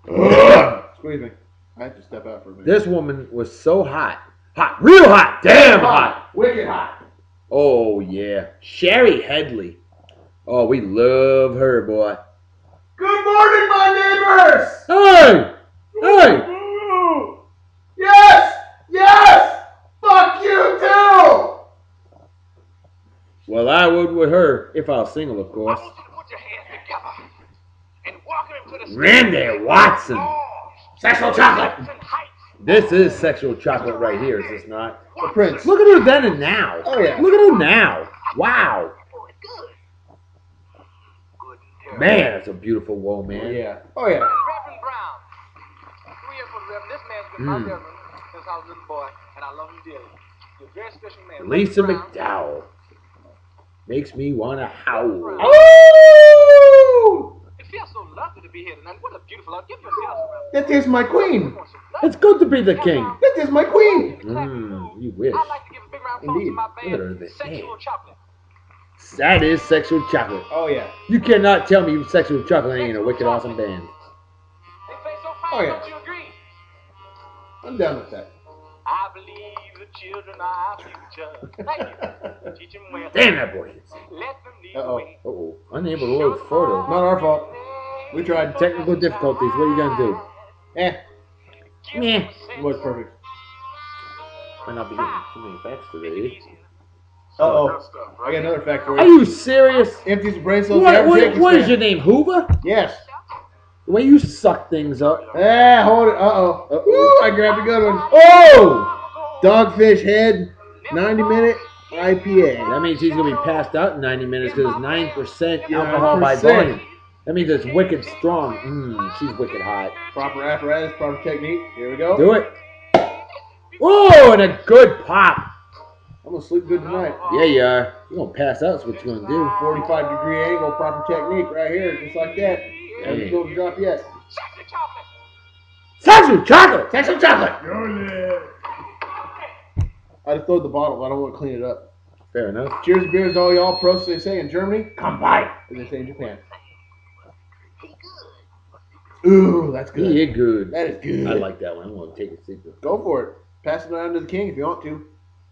Speaker 2: Squeeze me. I have to step out for a minute.
Speaker 1: this woman was so hot. Hot, real hot, damn hot.
Speaker 2: Wicked hot.
Speaker 1: Oh, yeah. Shari Headley. Oh, we love her, boy.
Speaker 2: Good morning, my neighbors.
Speaker 1: Hey! Hey!
Speaker 2: Yes. Yes. Fuck you too.
Speaker 1: Well, I would with her if I was single, of course.
Speaker 3: want you to put your hands together and walk him to the
Speaker 1: Randy Watson. Sexual chocolate. This is sexual chocolate right here, is this not?
Speaker 2: The prince.
Speaker 1: Look at her then and now.
Speaker 2: Oh, yeah.
Speaker 1: Look at her now. Wow.
Speaker 7: Oh, it's good.
Speaker 3: Good and terrible.
Speaker 1: Man, that's a beautiful woman. man.
Speaker 2: Yeah. Oh yeah.
Speaker 3: Reverend Brown. Two years for the This man's been my
Speaker 1: Mm.
Speaker 3: Reverend since I was a little boy, and I love him dearly. He's a very special man.
Speaker 1: Lisa McDowell. Makes me want to howl.
Speaker 2: Oh!
Speaker 3: It feels so lovely to be here tonight. What a beautiful Give yourselves a round.
Speaker 2: That is my queen.
Speaker 1: It's good to be the king.
Speaker 2: That is my queen.
Speaker 1: Mm, you wish.
Speaker 3: I'd like to give a big round of applause
Speaker 2: Indeed.
Speaker 3: to my
Speaker 1: Look at her,
Speaker 3: band, Sexual
Speaker 1: hand.
Speaker 3: Chocolate.
Speaker 1: That is sexual chocolate.
Speaker 2: Oh yeah.
Speaker 1: You cannot tell me sexual chocolate ain't a wicked awesome band.
Speaker 3: They play so fine,
Speaker 2: Oh, yeah.
Speaker 3: don't you agree?
Speaker 2: I'm down with that.
Speaker 3: I believe the children are our future. Thank you. Teach them well.
Speaker 1: Damn that boy.
Speaker 3: Let them lead
Speaker 2: Uh-oh.
Speaker 3: way.
Speaker 1: Uh oh. Unable to load photos.
Speaker 2: Not our fault. We tried.
Speaker 1: Technical difficulties. What are you gonna do?
Speaker 2: Eh.
Speaker 1: Meh.
Speaker 2: It was perfect.
Speaker 1: Might not be getting too many facts today.
Speaker 2: Uh oh. I got another fact for you.
Speaker 1: Are
Speaker 2: you.
Speaker 1: you serious?
Speaker 2: Empties the brain cells.
Speaker 1: What, what, what is your name? Hoover?
Speaker 2: Yes.
Speaker 1: The way you suck things up.
Speaker 2: Ah, hold it. Uh oh.
Speaker 1: Uh-oh.
Speaker 2: Ooh, I grabbed a good one.
Speaker 1: Oh!
Speaker 2: Dogfish Head, 90 minute IPA.
Speaker 1: That means he's gonna be passed out in 90 minutes because it's nine percent alcohol by
Speaker 2: 9%.
Speaker 1: volume. That means it's wicked strong. Mmm, she's wicked hot.
Speaker 2: Proper apparatus, proper technique. Here we go.
Speaker 1: Do it. Whoa, and a good pop.
Speaker 2: I'm gonna sleep good tonight.
Speaker 1: Yeah, you are. You're gonna pass out. Is what you're gonna do.
Speaker 2: 45 degree angle, proper technique right here, just like that. Haven't
Speaker 1: Hey.
Speaker 2: spilled a drop yet.
Speaker 3: Sexy chocolate.
Speaker 1: Saxon chocolate.
Speaker 2: Take some chocolate.
Speaker 5: Surely.
Speaker 2: I'd have thrown the bottle, but I don't want to clean it up.
Speaker 1: Fair enough.
Speaker 2: Cheers, beers, all y'all. Prost, they say in Germany. Kampai. As they say in Japan. Ooh, that's good.
Speaker 1: Yeah, good.
Speaker 2: That is good.
Speaker 1: I like that one. I'm gonna take a sip.
Speaker 2: Go for it. Pass it around to the king if you want to.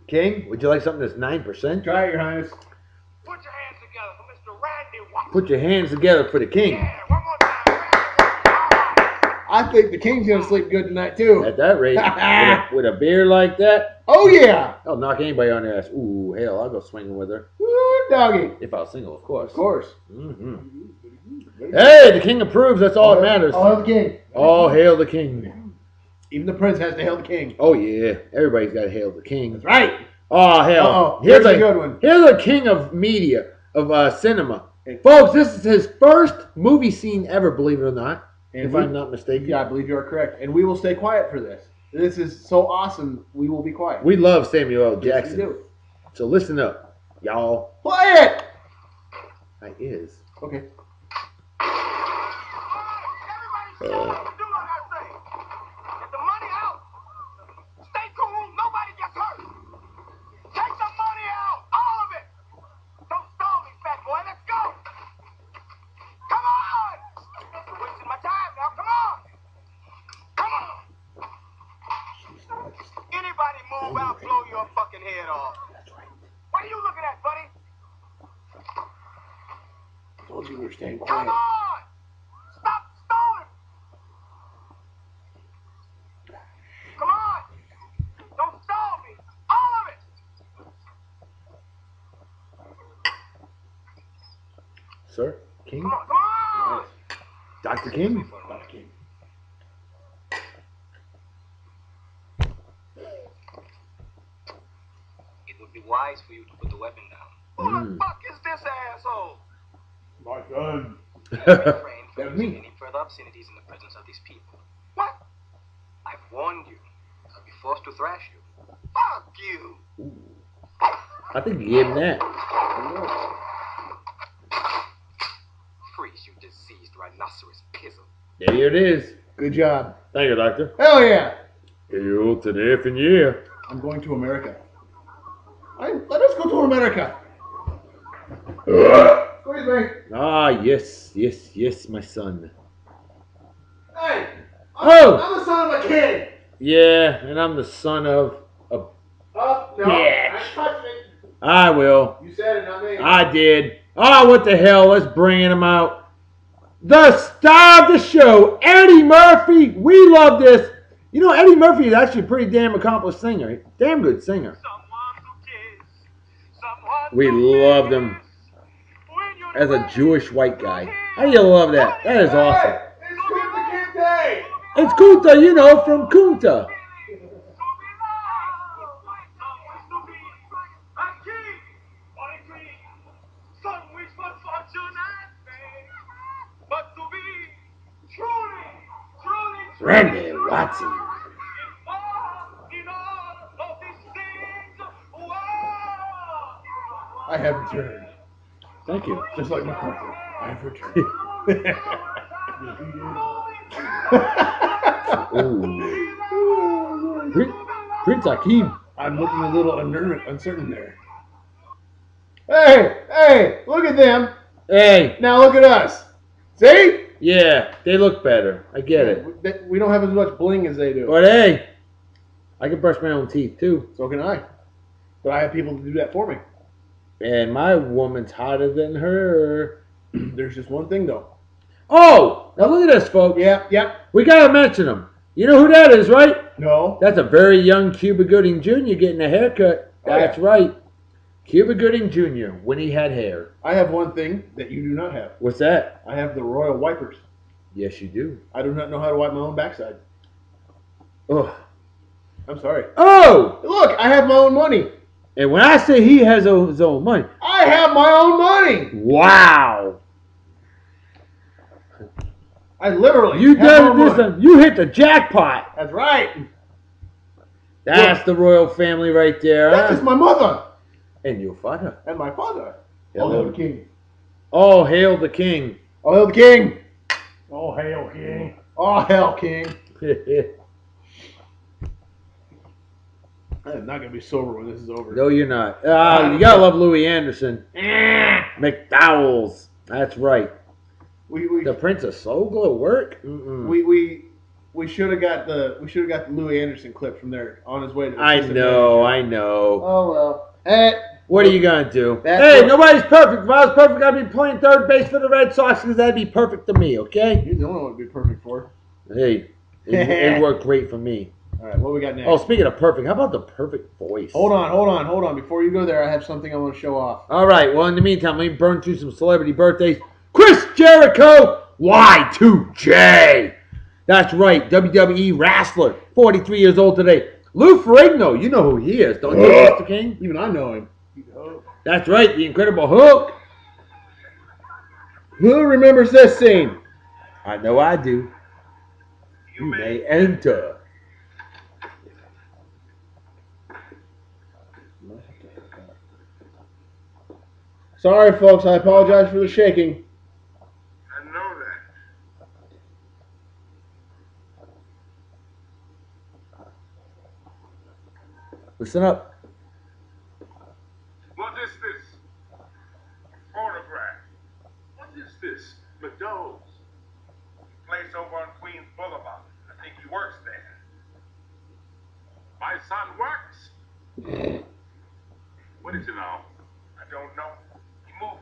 Speaker 1: King, would you like something that's nine percent?
Speaker 2: Try it, Your Highness.
Speaker 3: Put your hands together for Mr. Randy Watson.
Speaker 1: Put your hands together for the king.
Speaker 3: Yeah, one more time. Randy Watson. All right.
Speaker 2: I think the king's gonna sleep good tonight too.
Speaker 1: At that rate, with, a, with a beer like that,
Speaker 2: Oh yeah.
Speaker 1: I'll knock anybody on their ass. Ooh, hell, I'll go swinging with her
Speaker 2: Ooh, doggy.
Speaker 1: if I was single, of course.
Speaker 2: Of course.
Speaker 1: hmm Hey, the king approves. That's all that matters.
Speaker 2: All hail the king.
Speaker 1: All hail the king.
Speaker 2: Even the prince has to hail the king.
Speaker 1: Oh yeah, everybody's got to hail the king.
Speaker 2: That's right.
Speaker 1: Oh hell,
Speaker 2: Uh-oh.
Speaker 1: here's,
Speaker 2: Here's
Speaker 1: a
Speaker 2: a good one.
Speaker 1: Here's a king of media of uh, cinema, folks. This is his first movie scene ever. Believe it or not,
Speaker 2: And
Speaker 1: if
Speaker 2: we-
Speaker 1: I'm not mistaken.
Speaker 2: Yeah, I believe you are correct. And we will stay quiet for this. This is so awesome. We will be quiet.
Speaker 1: We love Samuel L.
Speaker 2: Yes,
Speaker 1: Jackson,
Speaker 2: do.
Speaker 1: so listen up, y'all.
Speaker 2: Quiet. it.
Speaker 1: I is.
Speaker 2: Okay.
Speaker 3: Everybody shut up and do what I say. Get the money out. Stay cool. Nobody gets hurt. Take the money out. All of it. Don't stall me, fat boy. Let's go. Come on. You're wasting my time now. Come on. Come on. Anybody move, I'll blow your fucking head off. What are you looking at, buddy?
Speaker 2: Told you we were staying
Speaker 3: Come
Speaker 2: quiet.
Speaker 3: on. Stop stalling. Come on. Don't stall me. All of it.
Speaker 1: Sir, King,
Speaker 3: Come on. Come on.
Speaker 1: Doctor King.
Speaker 4: It would be wise for you to put the weapon down.
Speaker 3: Who the
Speaker 1: Mm.
Speaker 3: fuck is this asshole?
Speaker 5: My son.
Speaker 4: Refrain from
Speaker 2: me.
Speaker 4: using any further obscenities in the presence of these people.
Speaker 3: What?
Speaker 4: I've warned you. I'll be forced to thrash you.
Speaker 3: Fuck you.
Speaker 1: I think you gave him that.
Speaker 4: Freeze, you diseased rhinoceros pizzle.
Speaker 1: There it is.
Speaker 2: Good job.
Speaker 1: Thank you, Doctor.
Speaker 2: Hell yeah.
Speaker 1: Hail to the effing year.
Speaker 2: I'm going to America. I, let us go to America. Squeeze me.
Speaker 1: Ah, yes, yes, yes, my son.
Speaker 2: Hey.
Speaker 1: Oh!
Speaker 2: I'm the son of a king.
Speaker 1: Yeah, and I'm the son of a.
Speaker 2: Oh, no.
Speaker 1: Bitch.
Speaker 2: I touched it.
Speaker 1: I will.
Speaker 2: You said it, not me.
Speaker 1: I did. Oh, what the hell? Let's bring him out. The star of the show, Eddie Murphy. We love this. You know, Eddie Murphy is actually a pretty damn accomplished singer. Damn good singer.
Speaker 3: Someone to kiss. Someone
Speaker 1: We
Speaker 3: to
Speaker 1: loved him
Speaker 3: When you're
Speaker 1: as a Jewish white guy. How do you love that? That is awesome.
Speaker 2: It's Kunta
Speaker 1: you know, from Kunta. Randy Watson.
Speaker 2: I have returned.
Speaker 1: Thank you.
Speaker 2: Just like my country. I have returned.
Speaker 1: Ooh. Prince, Prince Hakeem.
Speaker 2: I'm looking a little unner- uncertain there. Hey, hey, look at them.
Speaker 1: Hey,
Speaker 2: Now look at us. See?
Speaker 1: yeah, they look better. I get it.
Speaker 2: We- We don't have as much bling as they do.
Speaker 1: But hey, I can brush my own teeth too.
Speaker 2: So can I. But I have people to do that for me.
Speaker 1: And my woman's hotter than her.
Speaker 2: There's just one thing though.
Speaker 1: Oh, now look at this, folks.
Speaker 2: Yeah, yeah.
Speaker 1: We gotta mention him. You know who that is, right?
Speaker 2: No.
Speaker 1: That's a very young Cuba Gooding Jr. getting a haircut.
Speaker 2: Oh, yeah.
Speaker 1: That's right. Cuba Gooding Jr. when he had hair.
Speaker 2: I have one thing that you do not have.
Speaker 1: What's that?
Speaker 2: I have the royal wipers.
Speaker 1: Yes, you do.
Speaker 2: I do not know how to wipe my own backside.
Speaker 1: Ugh.
Speaker 2: I'm sorry.
Speaker 1: Oh!
Speaker 2: Look, I have my own money.
Speaker 1: And when I say he has his own money,
Speaker 2: I have my own money.
Speaker 1: wow!
Speaker 2: I literally.
Speaker 1: You
Speaker 2: have
Speaker 1: did this.
Speaker 2: money.
Speaker 1: You hit the jackpot.
Speaker 2: That's right.
Speaker 1: That's the royal family right there.
Speaker 2: That
Speaker 1: huh?
Speaker 2: is my mother
Speaker 1: And your father.
Speaker 2: and my father.
Speaker 1: Hello.
Speaker 2: All hail the king.
Speaker 1: Oh, hail the king.
Speaker 2: All hail the king.
Speaker 5: Oh, hail, King.
Speaker 2: All hail king. I am not gonna be sober when this is over.
Speaker 1: no, you're not. Ah, you gotta love Louie Anderson. McDowell's. That's right.
Speaker 2: We we
Speaker 1: The Prince of Soul Glo work? Mm-mm.
Speaker 2: we we, we should have got the we should have got the Louie Anderson clip from there on his way to. the
Speaker 1: I know,
Speaker 2: manager.
Speaker 1: I know.
Speaker 2: Oh well. Eh,
Speaker 1: What are you gonna do? Hey,
Speaker 2: what-
Speaker 1: nobody's perfect. If I was perfect, I'd be playing third base for the Red Sox because that'd be perfect to me. Okay?
Speaker 2: you're the only one to be perfect for.
Speaker 1: Hey, it, it worked great for me.
Speaker 2: All right, what we got oh, next?
Speaker 1: Oh, speaking of perfect, how about the perfect voice?
Speaker 2: hold on, hold on, hold on. Before you go there, I have something I want to show off.
Speaker 1: All right. Well, in the meantime, let me burn through some celebrity birthdays. Chris Jericho, Y2J. That's right, WWE wrestler, 43 years old today. Lou Ferrigno, you know who he is, don't you, Mr. King?
Speaker 2: Even I know him.
Speaker 1: That's right, the Incredible Hulk.
Speaker 2: Who remembers this scene?
Speaker 1: I know I do. You may enter.
Speaker 2: Sorry, folks. I apologize for the shaking.
Speaker 3: I know that.
Speaker 1: Listen up.
Speaker 3: What is this? Photograph. What is this? Meadows. Place over on Queens Boulevard. I think he works there. My son works. What is it now? I don't know.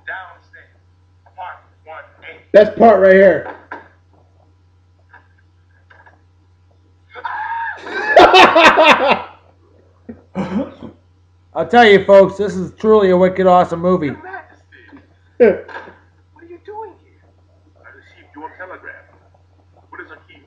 Speaker 3: He moved downstairs. Apartment 1A.
Speaker 2: Best part right here.
Speaker 1: I'll tell you, folks, this is truly a wicked awesome movie.
Speaker 3: Your What are you doing here? I received your telegram. What is a key?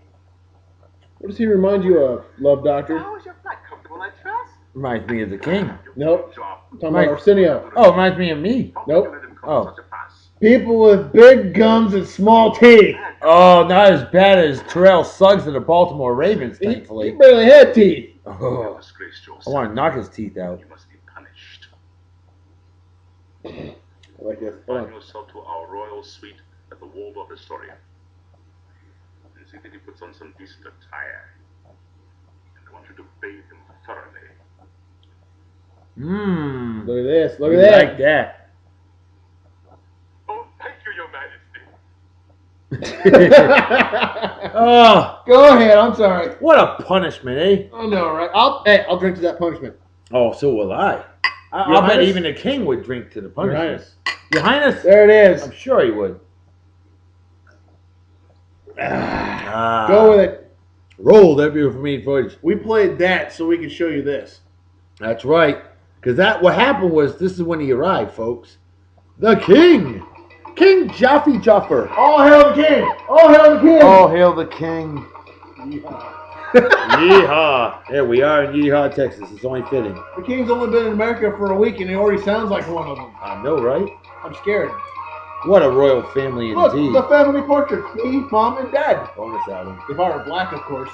Speaker 2: what does he remind you of, Love Doctor?
Speaker 3: How is your flight comfortable, I trust?
Speaker 1: Reminds me of the king.
Speaker 2: Nope.
Speaker 3: Job.
Speaker 2: Talking
Speaker 1: Right.
Speaker 2: about Arsenio.
Speaker 1: Oh, reminds me of me.
Speaker 2: Nope.
Speaker 3: Could you let him come
Speaker 1: Oh.
Speaker 3: such a pass?
Speaker 2: People with big gums and small teeth.
Speaker 1: Oh, not as bad as Terrell Suggs of the Baltimore Ravens,
Speaker 2: He, he
Speaker 1: thankfully.
Speaker 2: barely had teeth.
Speaker 3: You
Speaker 1: Oh,
Speaker 3: disgraced
Speaker 1: I want to knock his teeth out.
Speaker 3: You must be punished.
Speaker 2: I like this.
Speaker 3: Find yourself to our royal suite at the Waldorf Astoria. And see that he puts on some decent attire. And I want you to bathe him thoroughly.
Speaker 1: Mmm.
Speaker 2: Look at this. Look
Speaker 1: We
Speaker 2: at that.
Speaker 1: like that.
Speaker 3: Oh, thank you, Your Majesty.
Speaker 1: Oh,
Speaker 2: Go ahead. I'm sorry.
Speaker 1: what a punishment, eh?
Speaker 2: I know, right? I'll hey, I'll drink to that punishment.
Speaker 1: Oh, so will I. I I'll bet even the king would drink to the punishment. Your.
Speaker 2: Highness.
Speaker 1: Your Highness?
Speaker 2: There it is.
Speaker 1: I'm sure he would. Ah.
Speaker 2: Go with it.
Speaker 1: Roll that beautiful meat footage.
Speaker 2: We played that so we could show you this.
Speaker 1: That's right. Because that what happened was this is when he arrived, folks. The king. King Jaffe Joffer.
Speaker 2: All hail the king! All hail the king!
Speaker 1: All hail the king. Yeehaw. Yeehaw. There we are in Yeehaw, Texas. It's only fitting.
Speaker 2: The king's only been in America for a week and he already sounds like one of them.
Speaker 1: I know, right?
Speaker 2: I'm scared.
Speaker 1: What a royal family
Speaker 2: Look,
Speaker 1: indeed.
Speaker 2: the family portrait. Me, mom, and dad.
Speaker 1: Bonus album.
Speaker 2: If I were black, of course.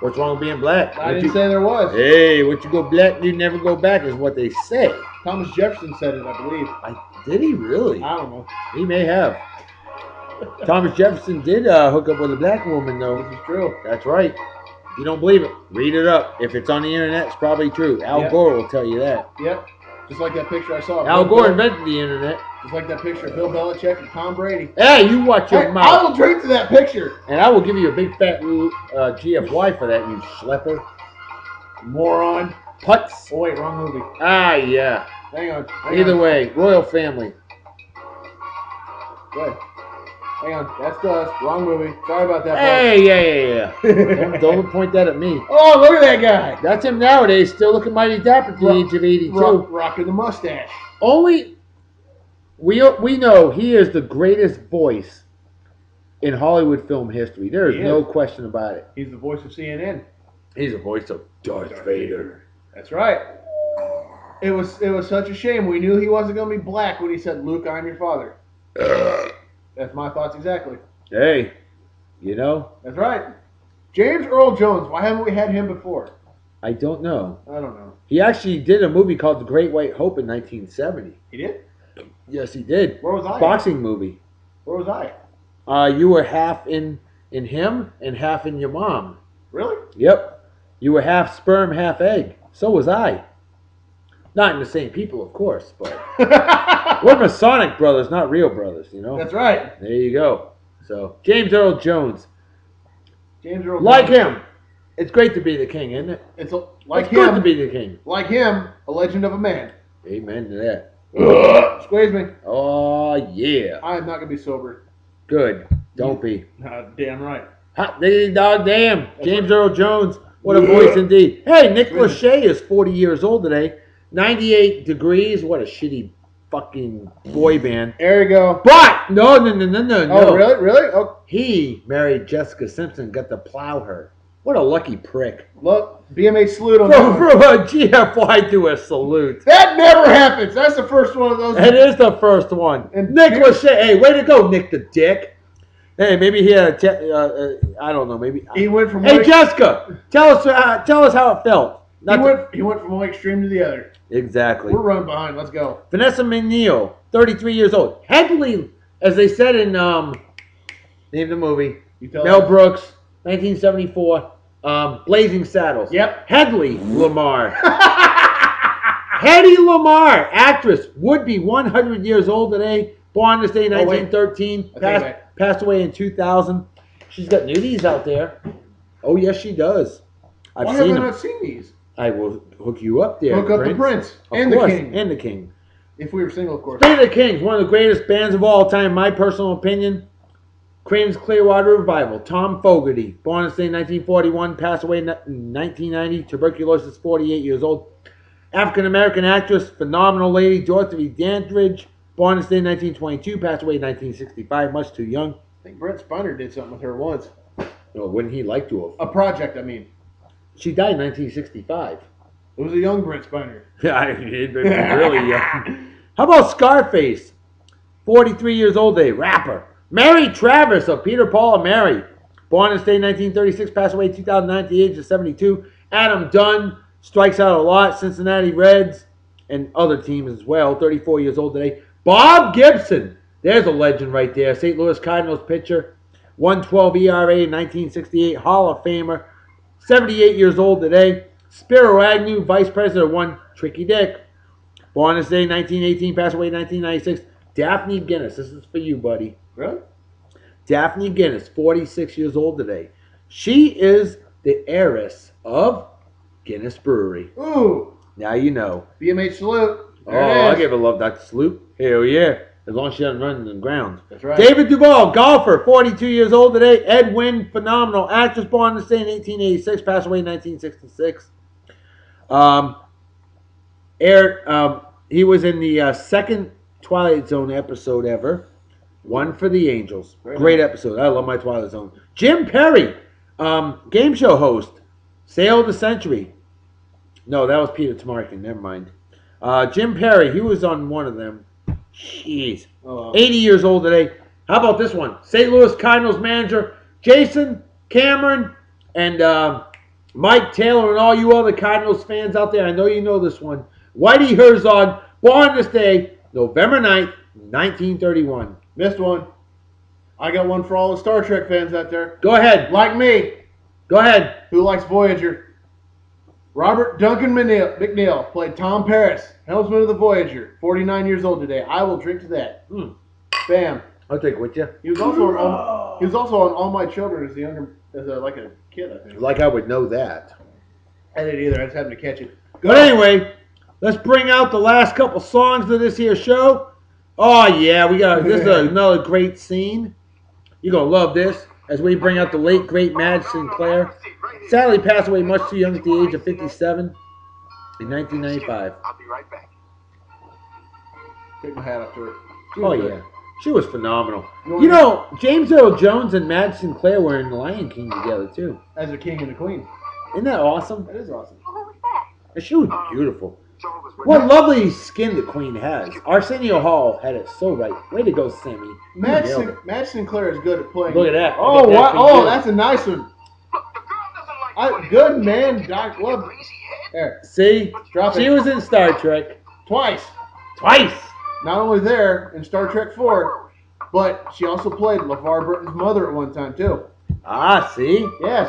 Speaker 1: What's wrong with being black?
Speaker 2: I
Speaker 1: Once
Speaker 2: didn't
Speaker 1: you-
Speaker 2: say there was.
Speaker 1: Hey, once you go black, you never go back, is what they say.
Speaker 2: Thomas Jefferson said it, I believe.
Speaker 1: I, did he really?
Speaker 2: I don't know.
Speaker 1: He may have. Thomas Jefferson did uh, hook up with a black woman, though.
Speaker 2: This is true.
Speaker 1: That's right. If you don't believe it, read it up. If it's on the internet, it's probably true. Al
Speaker 2: Yeah.
Speaker 1: Gore will tell you that.
Speaker 2: Yep. Just like that picture I saw. of
Speaker 1: Al
Speaker 2: Bill
Speaker 1: Gore invented the internet.
Speaker 2: Just like that picture of Bill Belichick and Tom Brady.
Speaker 1: Hey, you watch your
Speaker 2: Hey, I will drink to that picture.
Speaker 1: And I will give you a big fat uh, GFY for that, you schlepper.
Speaker 2: Moron.
Speaker 1: Putz.
Speaker 2: Oh, wait, wrong movie.
Speaker 1: Ah, yeah.
Speaker 2: Hang on. Hang
Speaker 1: Either
Speaker 2: on.
Speaker 1: way, royal family.
Speaker 2: Go ahead. Hang on. That's us. Wrong movie. Sorry about that.
Speaker 1: Hey, yeah, yeah, yeah. don't, don't point that at me.
Speaker 2: oh, look at that guy.
Speaker 1: That's him nowadays, still looking mighty dapper at the
Speaker 2: Rock-
Speaker 1: age of 82.
Speaker 2: Rock, rocking the mustache.
Speaker 1: Only we we know he is the greatest voice in Hollywood film history. There is
Speaker 2: He
Speaker 1: no question about it.
Speaker 2: He's the voice of CNN.
Speaker 1: He's the voice of Darth Vader.
Speaker 2: That's right. It was it was such a shame. We knew he wasn't going to be black when he said, "Luke, I'm your father." That's my thoughts exactly.
Speaker 1: Hey, you know,
Speaker 2: That's right. James Earl Jones. Why haven't we had him before?
Speaker 1: I don't know.
Speaker 2: I don't know.
Speaker 1: He actually did a movie called The Great White Hope in 1970.
Speaker 2: He did.
Speaker 1: Yes, he did.
Speaker 2: Where was I?
Speaker 1: Boxing movie.
Speaker 2: Where was I?
Speaker 1: Uh, you were half in in him and half in your mom.
Speaker 2: Really?
Speaker 1: Yep. You were half sperm, half egg. So was I. Not in the same people, of course, but we're Masonic brothers, not real brothers. You know.
Speaker 2: That's right.
Speaker 1: There you go. So James Earl Jones,
Speaker 2: James Earl.
Speaker 1: like
Speaker 2: Jones.
Speaker 1: him. It's great to be the king, isn't it?
Speaker 2: It's a, like
Speaker 1: it's good to
Speaker 2: him.
Speaker 1: be the king.
Speaker 2: Like him, a legend of a man.
Speaker 1: Amen to that.
Speaker 2: Squeeze me.
Speaker 1: Oh yeah.
Speaker 2: I am not gonna be sober.
Speaker 1: Good. Don't be.
Speaker 2: Uh, damn right.
Speaker 1: Hot diggity dog damn. James Earl Jones. What a voice indeed. Hey, Nick Lachey is 40 years old today. 98 degrees. What a shitty fucking boy band.
Speaker 2: There you go.
Speaker 1: But no, no, no, no, no,
Speaker 2: Oh,
Speaker 1: no.
Speaker 2: really? Really? Oh,
Speaker 1: He married Jessica Simpson. Got to plow her. What a lucky prick.
Speaker 2: look, BMA salute on.
Speaker 1: From, from a GFY to a salute.
Speaker 2: That never happens. That's the first one of those.
Speaker 1: It is the first one.
Speaker 2: And
Speaker 1: Nick
Speaker 2: was
Speaker 1: Lachey. Hey, way to go, Nick the Dick. Hey, maybe he had a. Te- uh, uh, I don't know. Maybe.
Speaker 2: He went from
Speaker 1: Hey Jessica, tell us uh, tell us how it felt.
Speaker 2: he
Speaker 1: Not to-
Speaker 2: he went from one extreme to the other.
Speaker 1: Exactly.
Speaker 2: We're running behind. Let's go.
Speaker 1: Vanessa McNeil, 33 years old. Headley, as they said in um, name the movie.
Speaker 2: You tell
Speaker 1: Mel
Speaker 2: us.
Speaker 1: Brooks, 1974. Um, Blazing Saddles.
Speaker 2: Yep.
Speaker 1: Hedley Lamarr. Hedy Lamarr, actress, would be 100 years old today. Born this day,
Speaker 2: Oh,
Speaker 1: 1913.
Speaker 2: I take it
Speaker 1: Passed, passed away in 2000. She's got nudies out there. Oh yes, she does. I've
Speaker 2: Why
Speaker 1: seen
Speaker 2: have I not seen these?
Speaker 1: I will hook you up there.
Speaker 2: Hook up the prince
Speaker 1: Of
Speaker 2: and
Speaker 1: course,
Speaker 2: the king.
Speaker 1: And the king.
Speaker 2: If we were single, of course.
Speaker 1: Speaking of the Kings, one of the greatest bands of all time, my personal opinion. Creedence Clearwater Revival. Tom Fogerty, born in say 1941, passed away in 1990. Tuberculosis, 48 years old. African American actress, phenomenal lady, Dorothy Dandridge, born in say 1922, passed away in 1965, much too young.
Speaker 2: I think Brent Spiner did something with her once.
Speaker 1: Oh, wouldn't he like to have?
Speaker 2: A project, I mean.
Speaker 1: She died in 1965.
Speaker 2: It was a young Brent Spiner.
Speaker 1: Yeah, he'd been really young. How about Scarface? 43 years old, a rapper. Mary Travers of Peter, Paul, and Mary. Born in state 1936, passed away 2009 at the age of 72. Adam Dunn strikes out a lot. Cincinnati Reds and other teams as well. 34 years old today. Bob Gibson. There's a legend right there. St. Louis Cardinals pitcher. 112 ERA in 1968. Hall of Famer. 78 years old today. Spiro Agnew, Vice President of One Tricky Dick. Born this day, 1918, passed away in 1996. Daphne Guinness, this is for you, buddy.
Speaker 2: Really?
Speaker 1: Daphne Guinness, 46 years old today. She is the heiress of Guinness Brewery.
Speaker 2: Ooh.
Speaker 1: Now you know.
Speaker 2: BMH salute. There
Speaker 1: oh, I
Speaker 2: is.
Speaker 1: give a love Dr. Sloop. Hell yeah. As long as she doesn't run in the ground.
Speaker 2: That's right.
Speaker 1: David Duval, golfer, 42 years old today. Ed Wynn, phenomenal actress, born in the state in 1886, passed away in 1966. Um, Eric, um, he was in the uh, second Twilight Zone episode ever. One for the Angels. Great episode. I love my Twilight Zone. Jim Perry, um, game show host. Sale of the Century. No, that was Peter Tomarken. Never mind. Uh, Jim Perry, he was on one of them. Jeez.
Speaker 2: Oh,
Speaker 1: 80 years old today. How about this one? St. Louis Cardinals manager Jason Cameron and uh, Mike Taylor and all you other Cardinals fans out there. I know you know this one. Whitey Herzog, born this day, November 9th, 1931.
Speaker 2: missed one. I got one for all the Star Trek fans out there.
Speaker 1: Go ahead.
Speaker 2: Like me,
Speaker 1: Go ahead.
Speaker 2: who likes Voyager. Robert Duncan McNeil, McNeil played Tom Paris, helmsman of the Voyager, 49 years old today. I will drink to that.
Speaker 1: Hmm.
Speaker 2: Bam.
Speaker 1: I'll take it with you.
Speaker 2: He was also on all, he was also on All My Children as a younger as a, like a kid, I think.
Speaker 1: Like I would know that.
Speaker 2: I didn't either. I just happened to catch it. Go.
Speaker 1: But anyway, let's bring out the last couple songs of this here show. Oh yeah, we got this is another great scene. You're gonna love this as we bring out the late great Madge Sinclair. Sadly passed away much too young at the age of 57 in 1995.
Speaker 3: I'll be right back.
Speaker 2: Take my hat off to her. She
Speaker 1: Oh
Speaker 2: was good.
Speaker 1: yeah. She was phenomenal.
Speaker 2: You
Speaker 1: You know, James Earl Jones and Madge Sinclair were in The Lion King together too.
Speaker 2: as a king and a queen.
Speaker 1: Isn't that awesome?
Speaker 2: That is awesome.
Speaker 6: Well, who was that?
Speaker 1: And she was um,
Speaker 3: beautiful.
Speaker 1: What lovely skin the queen has. Arsenio Hall had it so right. Way to go, Sammy.
Speaker 2: Matt, Sin- Matt Sinclair is good at playing.
Speaker 1: Look at that.
Speaker 2: Oh,
Speaker 1: at that
Speaker 2: what? Oh,
Speaker 1: good.
Speaker 2: that's a nice one.
Speaker 3: Look, the girl doesn't like
Speaker 2: I, good man, Doc Love. There,
Speaker 1: See?
Speaker 2: drop
Speaker 1: She
Speaker 2: it
Speaker 1: was in Star Trek.
Speaker 2: twice.
Speaker 1: Twice.
Speaker 2: Not only there in Star Trek Four, but she also played LeVar Burton's mother at one time too.
Speaker 1: Ah, see?
Speaker 2: Yes.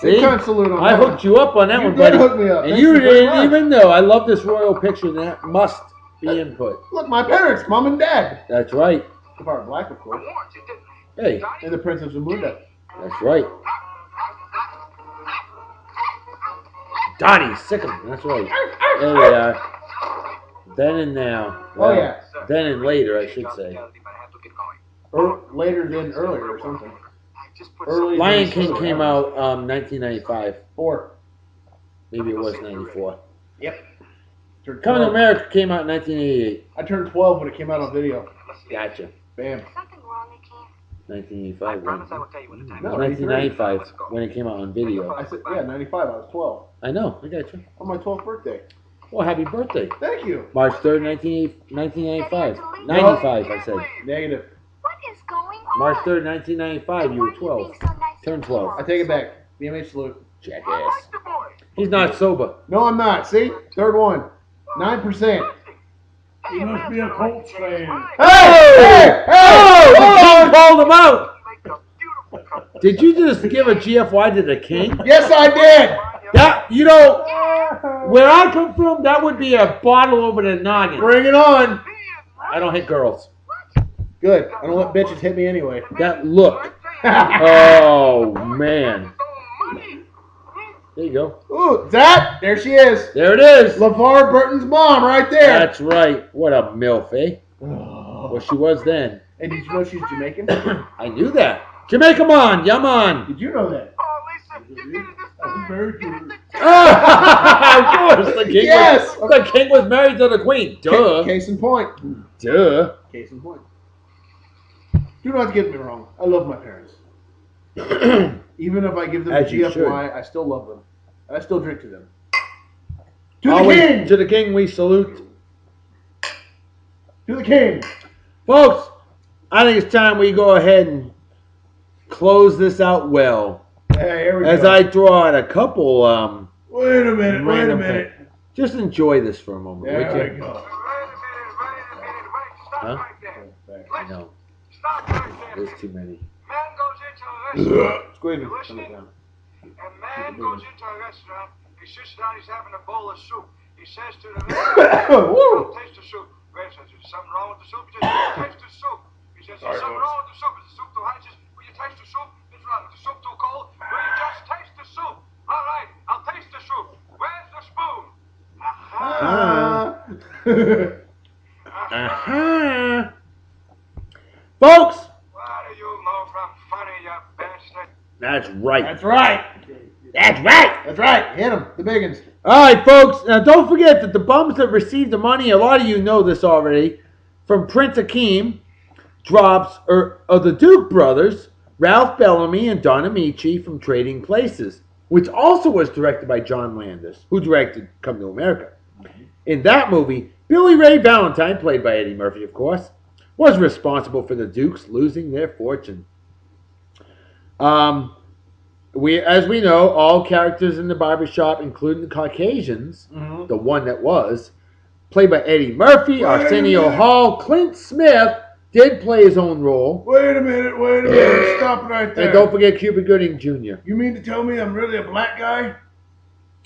Speaker 1: See?
Speaker 2: Big time salute on
Speaker 1: I
Speaker 2: that
Speaker 1: hooked you up on that
Speaker 2: You
Speaker 1: one,
Speaker 2: did
Speaker 1: buddy.
Speaker 2: hook me up.
Speaker 1: And
Speaker 2: Thank
Speaker 1: you
Speaker 2: you
Speaker 1: didn't
Speaker 2: much.
Speaker 1: even know. I love this royal picture. That must be input.
Speaker 2: Look, my parents, mom and dad.
Speaker 1: That's right.
Speaker 2: If I were black, of course.
Speaker 3: warned you, didn't I?
Speaker 1: Hey,
Speaker 2: And the Prince of Zamunda.
Speaker 1: that's right. Donnie, sick 'em. That's right. There we are. Then and now.
Speaker 2: Oh yeah.
Speaker 1: Then and later, I should say.
Speaker 2: Or later than earlier or something.
Speaker 3: Early.
Speaker 2: Early
Speaker 1: Lion King came out um 1995.
Speaker 2: Four.
Speaker 1: Maybe it was 94.
Speaker 2: Yep. Turned
Speaker 1: Coming to America came out in 1988.
Speaker 2: I turned 12 when it came out on video.
Speaker 1: Gotcha.
Speaker 2: Bam.
Speaker 6: Something wrong, Akeem?
Speaker 1: 1985. wasn't it?
Speaker 3: will tell you when the time
Speaker 2: No,
Speaker 1: It 1995 when it came out on video.
Speaker 2: I said, yeah, 95. I was 12.
Speaker 1: I know. I got you.
Speaker 2: On my 12th birthday.
Speaker 1: Well, happy birthday.
Speaker 2: Thank you.
Speaker 1: March 3rd, 19, 1995. 95, I said.
Speaker 2: Negative.
Speaker 6: What is going on?
Speaker 1: March 3rd, 1995, you were 12. Turn 12.
Speaker 2: I take it back. BMH salute.
Speaker 1: Jackass.
Speaker 3: the boy.
Speaker 1: He's not sober.
Speaker 2: No, I'm not. See? Third one. 9%.
Speaker 5: You must be a Colts fan.
Speaker 2: Hey! Hey!
Speaker 1: Oh, the
Speaker 2: Hey!
Speaker 1: king called him out.
Speaker 3: Make a beautiful couple.
Speaker 1: Did you just give a GFY to the king?
Speaker 2: Yes, I did.
Speaker 1: That, you know, where I come from, that would be a bottle over the noggin.
Speaker 2: Bring it on.
Speaker 1: I don't hit girls.
Speaker 2: Good. I don't let bitches hit me anyway.
Speaker 1: That look. Oh, man. There you go.
Speaker 2: Ooh, that. There she is.
Speaker 1: There it is.
Speaker 2: LeVar Burton's mom right there.
Speaker 1: That's right. What a MILF, eh? Well, she was then.
Speaker 2: And did you know she's Jamaican?
Speaker 1: I knew that. Jamaica on, yum on.
Speaker 2: Did you know that?
Speaker 3: Oh, Lisa, you did it this time.
Speaker 5: Very good.
Speaker 1: Ah, of course, the king.
Speaker 2: Yes.
Speaker 1: Was, the king was married to the queen. Duh.
Speaker 2: Case in point.
Speaker 1: Duh.
Speaker 2: Case in point. Do not get me wrong. I love my parents. Even if I give them
Speaker 1: As
Speaker 2: a
Speaker 1: you
Speaker 2: GFY. I still love them. And I still drink to them. To the king!
Speaker 1: To the king we salute.
Speaker 2: To the king!
Speaker 1: Folks, I think it's time we go ahead and close this out well.
Speaker 2: Hey, here we
Speaker 1: As
Speaker 2: go.
Speaker 1: I draw out a couple, um,
Speaker 2: Wait a minute, wait a
Speaker 1: random
Speaker 2: minute.
Speaker 1: things. Just enjoy this for a moment.
Speaker 2: There
Speaker 1: would
Speaker 2: we go.
Speaker 3: Wait a minute, wait a minute, wait. Stop
Speaker 1: Huh?
Speaker 3: right there.
Speaker 1: I know.
Speaker 3: Stop right there.
Speaker 1: There's too many.
Speaker 3: Man goes into a restaurant.
Speaker 2: Squeeze me.
Speaker 3: You? A man goes into a restaurant. He sits down. He's having a bowl of soup. He says to the waiter,
Speaker 2: Woo!
Speaker 3: "Taste the soup." Waiter says, "Is something wrong with the soup?" He says, "Taste the soup." He says, "Is something wrong with the soup? Is the soup too hot?" He says, "Will you taste the soup?" It's wrong. Is the soup too cold? Will you just taste the soup? All right, I'll taste the soup. Where's the spoon? Aha.
Speaker 2: Ah.
Speaker 1: Uh-huh. Folks,
Speaker 3: What do you know from funny, you bastard?
Speaker 1: that's right.
Speaker 2: That's right.
Speaker 1: That's right.
Speaker 2: That's right. Hit him. The big biggins.
Speaker 1: All right, folks. Now, don't forget that the bums that received the money, a lot of you know this already, from Prince Akeem, drops or of the Duke brothers, Ralph Bellamy and Don Ameche from Trading Places, which also was directed by John Landis, who directed Come to America. Mm-hmm. In that movie, Billy Ray Valentine, played by Eddie Murphy, of course, was responsible for the Dukes losing their fortune. Um, we, as we know, all characters in the barbershop, including the Caucasians,
Speaker 2: Mm-hmm.
Speaker 1: the one that was, played by Eddie Murphy, Arsenio Hall, Clint Smith did play his own role,
Speaker 2: Wait a minute, wait a minute. Stop right there.
Speaker 1: and don't forget Cuba Gooding Jr.
Speaker 2: You mean to tell me I'm really a black guy?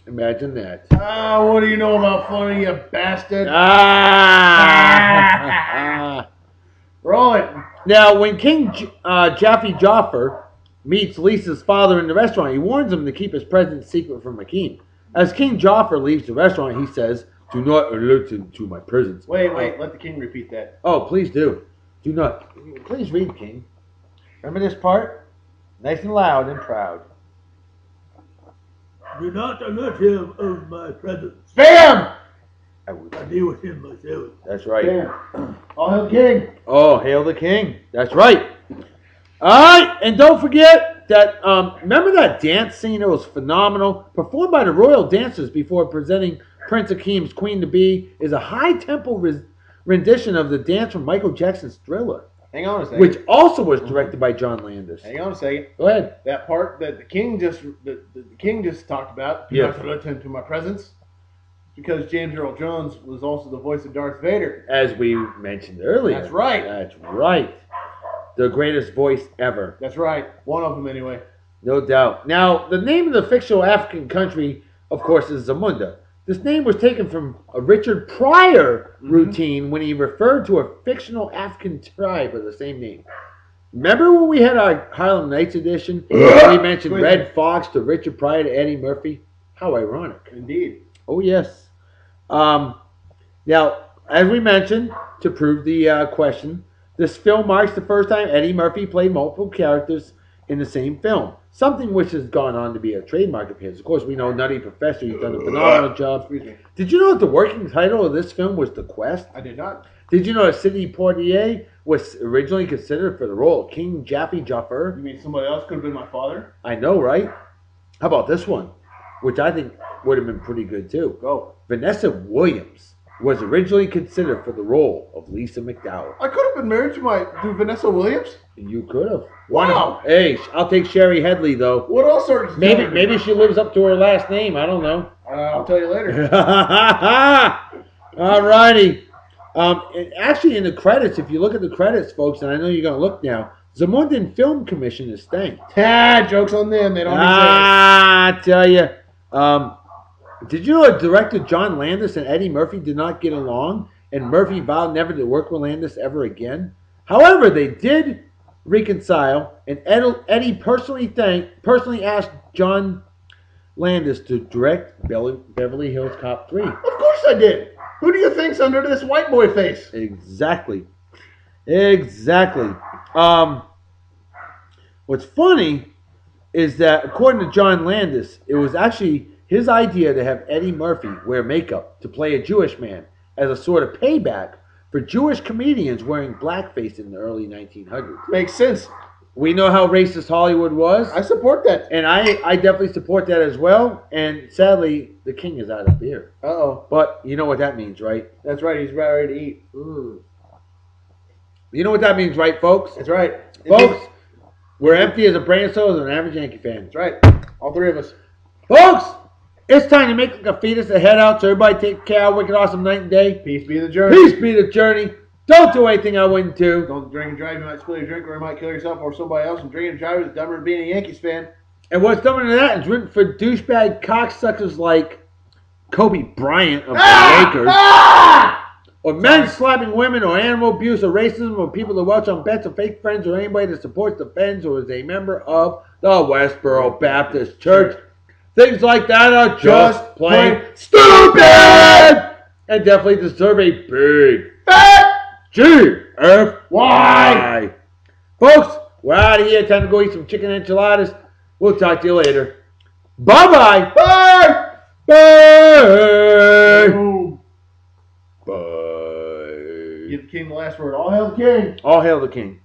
Speaker 1: Imagine that.
Speaker 2: Ah, what do you know about funny, you bastard?
Speaker 1: Ah!
Speaker 2: Roll it.
Speaker 1: now, when King J- uh, Jaffe Joffer meets Lisa's father in the restaurant, he warns him to keep his presence secret from Akeem. As King Joffer leaves the restaurant, he says, "Do not alert him to my presence."
Speaker 2: Wait, wait. Let the king repeat that.
Speaker 1: Oh, please do. Do not. Please read, King. Remember this part? Nice and loud and proud.
Speaker 5: Do not alert him of my presence.
Speaker 2: Bam!
Speaker 1: I would-
Speaker 5: I deal with him myself.
Speaker 1: That's right.
Speaker 2: Damn. All hail the king.
Speaker 1: Oh, hail the king. That's right. All right, and don't forget that. Um, remember that dance scene? It was phenomenal. Performed by the royal dancers before presenting Prince Akeem's Queen to Be is a high tempo rendition of the dance from Michael Jackson's Thriller,
Speaker 2: Hang on a second.
Speaker 1: which also was directed by John Landis.
Speaker 2: Hang on a second.
Speaker 1: Go ahead.
Speaker 2: That part that the king just the, the, the king just talked about. Do
Speaker 1: Yeah.
Speaker 2: not let to my presence. Because James Earl Jones was also the voice of Darth Vader.
Speaker 1: As we mentioned earlier.
Speaker 2: That's right.
Speaker 1: That's right. The greatest voice ever.
Speaker 2: That's right. One of them anyway.
Speaker 1: No doubt. Now, the name of the fictional African country, of course, is Zamunda. This name was taken from a Richard Pryor
Speaker 2: Mhm.
Speaker 1: routine when he referred to a fictional African tribe of the same name. Remember when we had our Harlem Nights edition? we mentioned Redd Foxx to Richard Pryor to Eddie Murphy? How ironic.
Speaker 2: Indeed.
Speaker 1: Oh, yes. Um, now, as we mentioned, to prove the uh, question, this film marks the first time Eddie Murphy played multiple characters in the same film. Something which has gone on to be a trademark of his. Of course, we know Nutty Professor, he's done a phenomenal job. Did you know that the working title of this film was The Quest?
Speaker 2: I did not.
Speaker 1: Did you know that Sidney Poitier was originally considered for the role of King Jaffe Joffer?
Speaker 2: You mean somebody else could have been my father?
Speaker 1: I know, right? How about this one? Which I think would have been pretty good too.
Speaker 2: Go.
Speaker 1: Vanessa Williams was originally considered for the role of Lisa McDowell.
Speaker 2: I could have been married to my to Vanessa Williams.
Speaker 1: You could have.
Speaker 2: Wow.
Speaker 1: Hey, I'll take Shari Headley though.
Speaker 2: What else are
Speaker 1: Maybe maybe she lives up to her last name. I don't know.
Speaker 2: Uh, I'll tell you later.
Speaker 1: All righty. Um, actually, in the credits, if you look at the credits, folks, and I know you're going to look now, Zamundan Film Commission is thanked.
Speaker 2: ah, jokes on them. They don't.
Speaker 1: Ah, I tell you. Um, did you know director John Landis and Eddie Murphy did not get along, and Murphy vowed never to work with Landis ever again? However, they did reconcile, and Ed- Eddie personally thanked, personally asked John Landis to direct Beverly, Beverly Hills Cop 3.
Speaker 2: Of course I did. Who do you think's under this white boy face?
Speaker 1: Exactly. Exactly. Um, what's funny is that according to John Landis, it was actually his idea to have Eddie Murphy wear makeup to play a Jewish man as a sort of payback for Jewish comedians wearing blackface in the early 1900s.
Speaker 2: Makes sense.
Speaker 1: We know how racist Hollywood was,
Speaker 2: I support that.
Speaker 1: and I, I definitely support that as well. And sadly, the king is out of beer.
Speaker 2: Uh oh.
Speaker 1: But you know what that means, right?
Speaker 2: That's right. He's about ready to eat.
Speaker 1: You know what that means, right, folks?
Speaker 2: That's right.
Speaker 1: Folks, we're empty as a brain cell as an average Yankee fan.
Speaker 2: That's right. All three of us.
Speaker 1: Folks, it's time to make like a fetus a head out. So everybody take care. Wicked awesome night and day.
Speaker 2: Peace be the journey.
Speaker 1: Peace be the journey. Don't do anything I wouldn't do.
Speaker 2: Don't drink and drive. You might spill your drink, or you might kill yourself or somebody else. And drinking and driving is dumber than being a Yankees fan.
Speaker 1: And what's dumber than that is rooting for douchebag cocksuckers like Kobe Bryant of the Lakers.
Speaker 2: Ah!
Speaker 1: Or men slapping women, or animal abuse, or racism, or people that watch on bets, or fake friends, or anybody that supports the Fens, or is a member of the Westboro Baptist Church. Things like that are just,
Speaker 2: Just
Speaker 1: plain
Speaker 2: plain
Speaker 1: stupid! And definitely deserve a big G F Y. Folks, we're out of here. Time to go eat some chicken enchiladas. We'll talk to you later. Bye-bye. Bye. Bye.
Speaker 2: Boom.
Speaker 1: Bye.
Speaker 2: Give the king the last word. All hail the king.
Speaker 1: All hail the king.